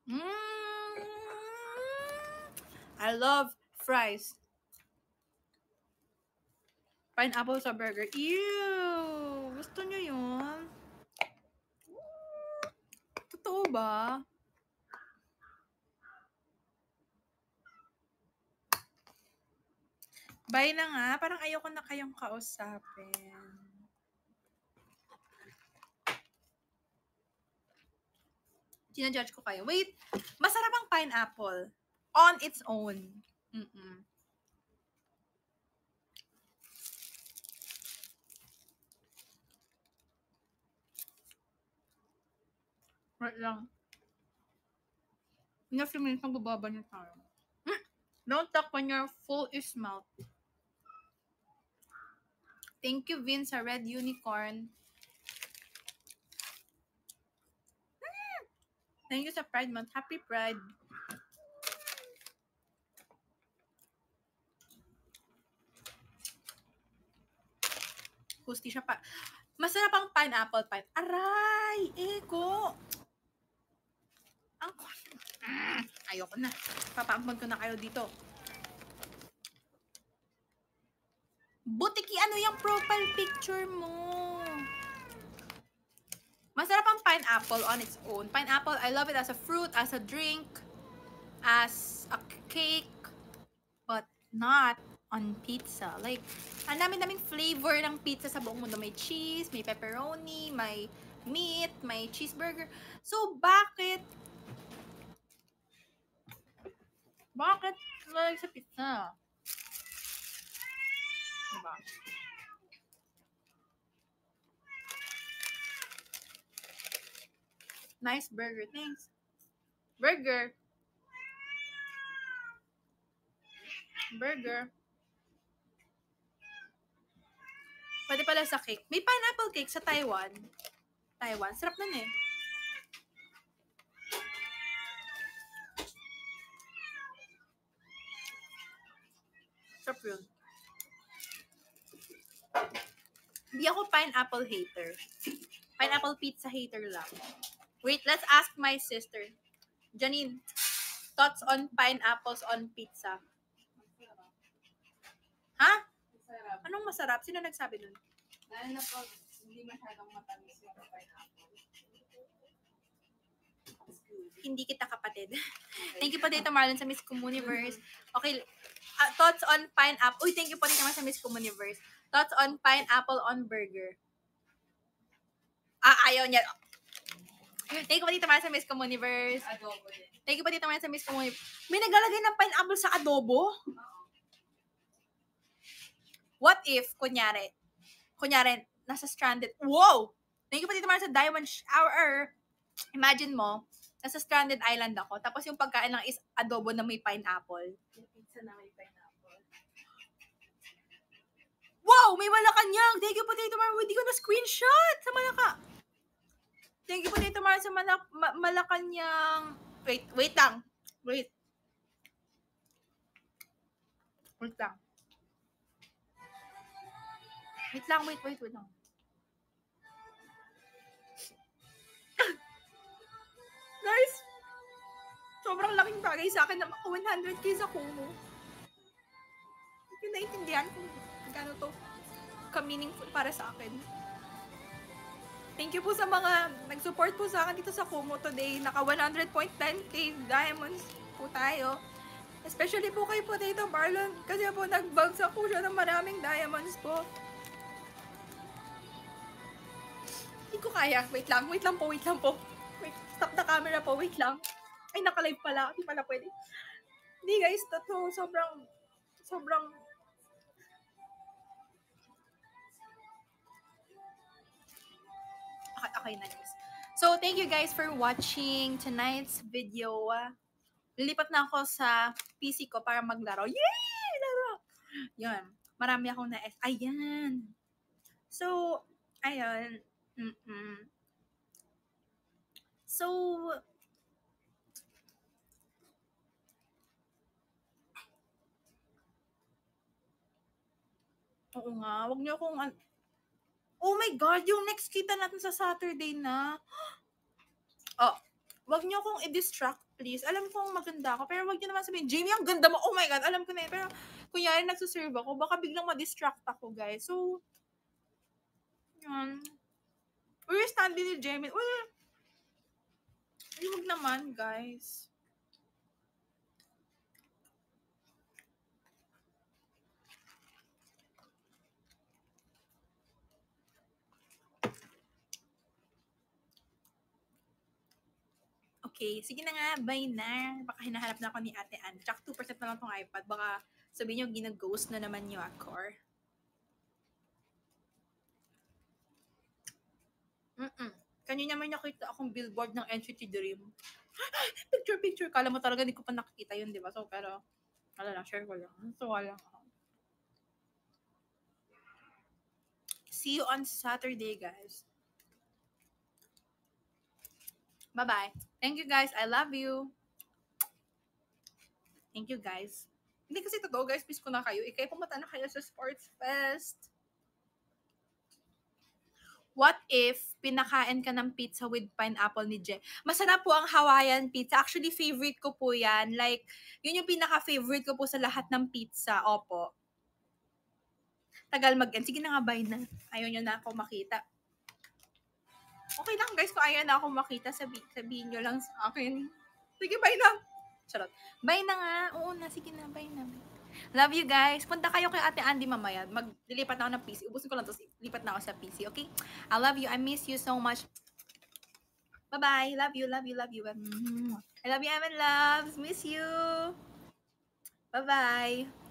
Speaker 1: Mm. I love fries. Pineapple sa burger. Ew! Gusto nyo yun? Totoo ba? Bye na nga. Parang ayoko na kayong kausapin. Sinajudge ko kayo. Wait, masarap ang pineapple. On its own. Mm-mm. Wait lang. Ina few minutes magbababa niya tayo. Mm! Don't talk when your full is mouth. Thank you, Vince, sa Red Unicorn. Mm! Thank you sa Pride Month. Happy Pride. Gusti siya pa. Masarap ang pineapple pie. Aray! Eko! Ang mm, ayoko na. Papaambag ko na kayo dito. Butiki, ano yung profile picture mo? Masarap ang pineapple on its own. Pineapple, I love it as a fruit, as a drink, as a cake, but not on pizza. Like, ang dami-daming flavor ng pizza sa buong mundo. May cheese, may pepperoni, may meat, may cheeseburger. So, bakit bakit lalagay sa pizza? Diba? Nice burger. Thanks. Burger. Burger. Pwede pala sa cake. May pineapple cake sa Taiwan. Taiwan. Sarap nun eh. Yun. Hindi ako pineapple hater. Pineapple pizza hater lang. Wait, let's ask my sister. Janine, thoughts on pineapples on pizza? Ha?
Speaker 2: Masarap.
Speaker 1: Anong masarap? Sino nagsabi nun?
Speaker 2: Lalo na pag hindi masyadong matamis yung pineapple.
Speaker 1: Hindi kita kapatid. Thank you po dito Marlon sa Miss Communiverse. Okay, uh, thoughts on pineapple. Uy, thank you po dito sa Miss Communiverse. Thoughts on pineapple on burger. Ah, ayaw niya. Thank you po dito sa Miss Communiverse.
Speaker 2: Adobo din.
Speaker 1: Thank you po dito sa Miss Communiverse. May naglalagay ng pineapple sa adobo? What if, kunyari, kunyari, nasa stranded, wow! Thank you po dito sa Diamond Shower. Imagine mo, nasa stranded island ako, tapos yung pagkain lang is adobo na may pineapple.
Speaker 2: Yung pizza na may pineapple.
Speaker 1: Wow! May Malacanang! Thank you po Tito Mar. Hindi ko na screenshot sa Malaka. Thank you po Tito Mar sa Malak Ma- Malacanang. Wait, wait lang. Wait. Wait lang. Wait lang, wait, wait, wait lang. Guys, sobrang laking bagay sa akin na maka 100k sa Kumu. Hindi ko naintindihan kung gaano to ka-meaningful para sa akin. Thank you po sa mga nag-support po sa akin dito sa Kumu today. Naka 100.10k diamonds po tayo. Especially po kay Potato Marlon kasi po nagbagsak po siya ng maraming diamonds po. Hindi ko kaya. Wait lang, wait lang po, wait lang po. Stop the camera po, wait lang. Ay, naka-live pala. Hindi pala pwede. Hindi guys, totoo. Sobrang, sobrang Okay, okay na guys. So, thank you guys for watching tonight's video. Lilipat na ako sa PC ko para maglaro. Yay! Laro! Yun. Marami akong na Ayan. So, ayun. Mm-mm. So, Oo nga, wag niyo akong an- Oh my God, yung next kita natin sa Saturday na. Oh, wag niyo akong i-distract, please. Alam kong maganda ako, pero wag niyo naman sabihin, Jamie, ang ganda mo. Oh my God, alam ko na yun. Pero kunyari nagsuserve ako, baka biglang ma-distract ako, guys. So, yun. Uy, standing ni Jemin. Uy, ay, huwag naman, guys. Okay, sige na nga, bye na. Baka hinahanap na ako ni Ate Ann. Tsaka 2% na lang tong iPad. Baka sabihin nyo, gina-ghost na naman nyo ako. Mm-mm. Kanina may nakita akong billboard ng NCT Dream. picture, picture. Kala mo talaga, hindi ko pa nakikita yun, di ba? So, pero, wala lang, share ko lang. So, wala. See you on Saturday, guys. Bye-bye. Thank you, guys. I love you. Thank you, guys. Hindi kasi totoo, guys. Miss ko na kayo. Ikay, pumunta na kayo sa Sports Fest. What if pinakain ka ng pizza with pineapple ni Je? Masarap po ang Hawaiian pizza. Actually, favorite ko po yan. Like, yun yung pinaka-favorite ko po sa lahat ng pizza. Opo. Tagal mag Sige na nga, bye na. Ayaw nyo na ako makita. Okay lang guys, kung ayaw na ako makita, sabi, sabihin nyo lang sa akin. Sige, bye na. Charot. Bye na nga. Oo na, sige na, bye na. Love you guys. Punta kayo kay Ate Andy mamaya. Maglilipat na ako ng PC. Ubusin ko lang to. Lipat na ako sa PC, okay? I love you. I miss you so much. Bye-bye. Love you, love you, love you. I love you, Evan Loves. Miss you. Bye-bye.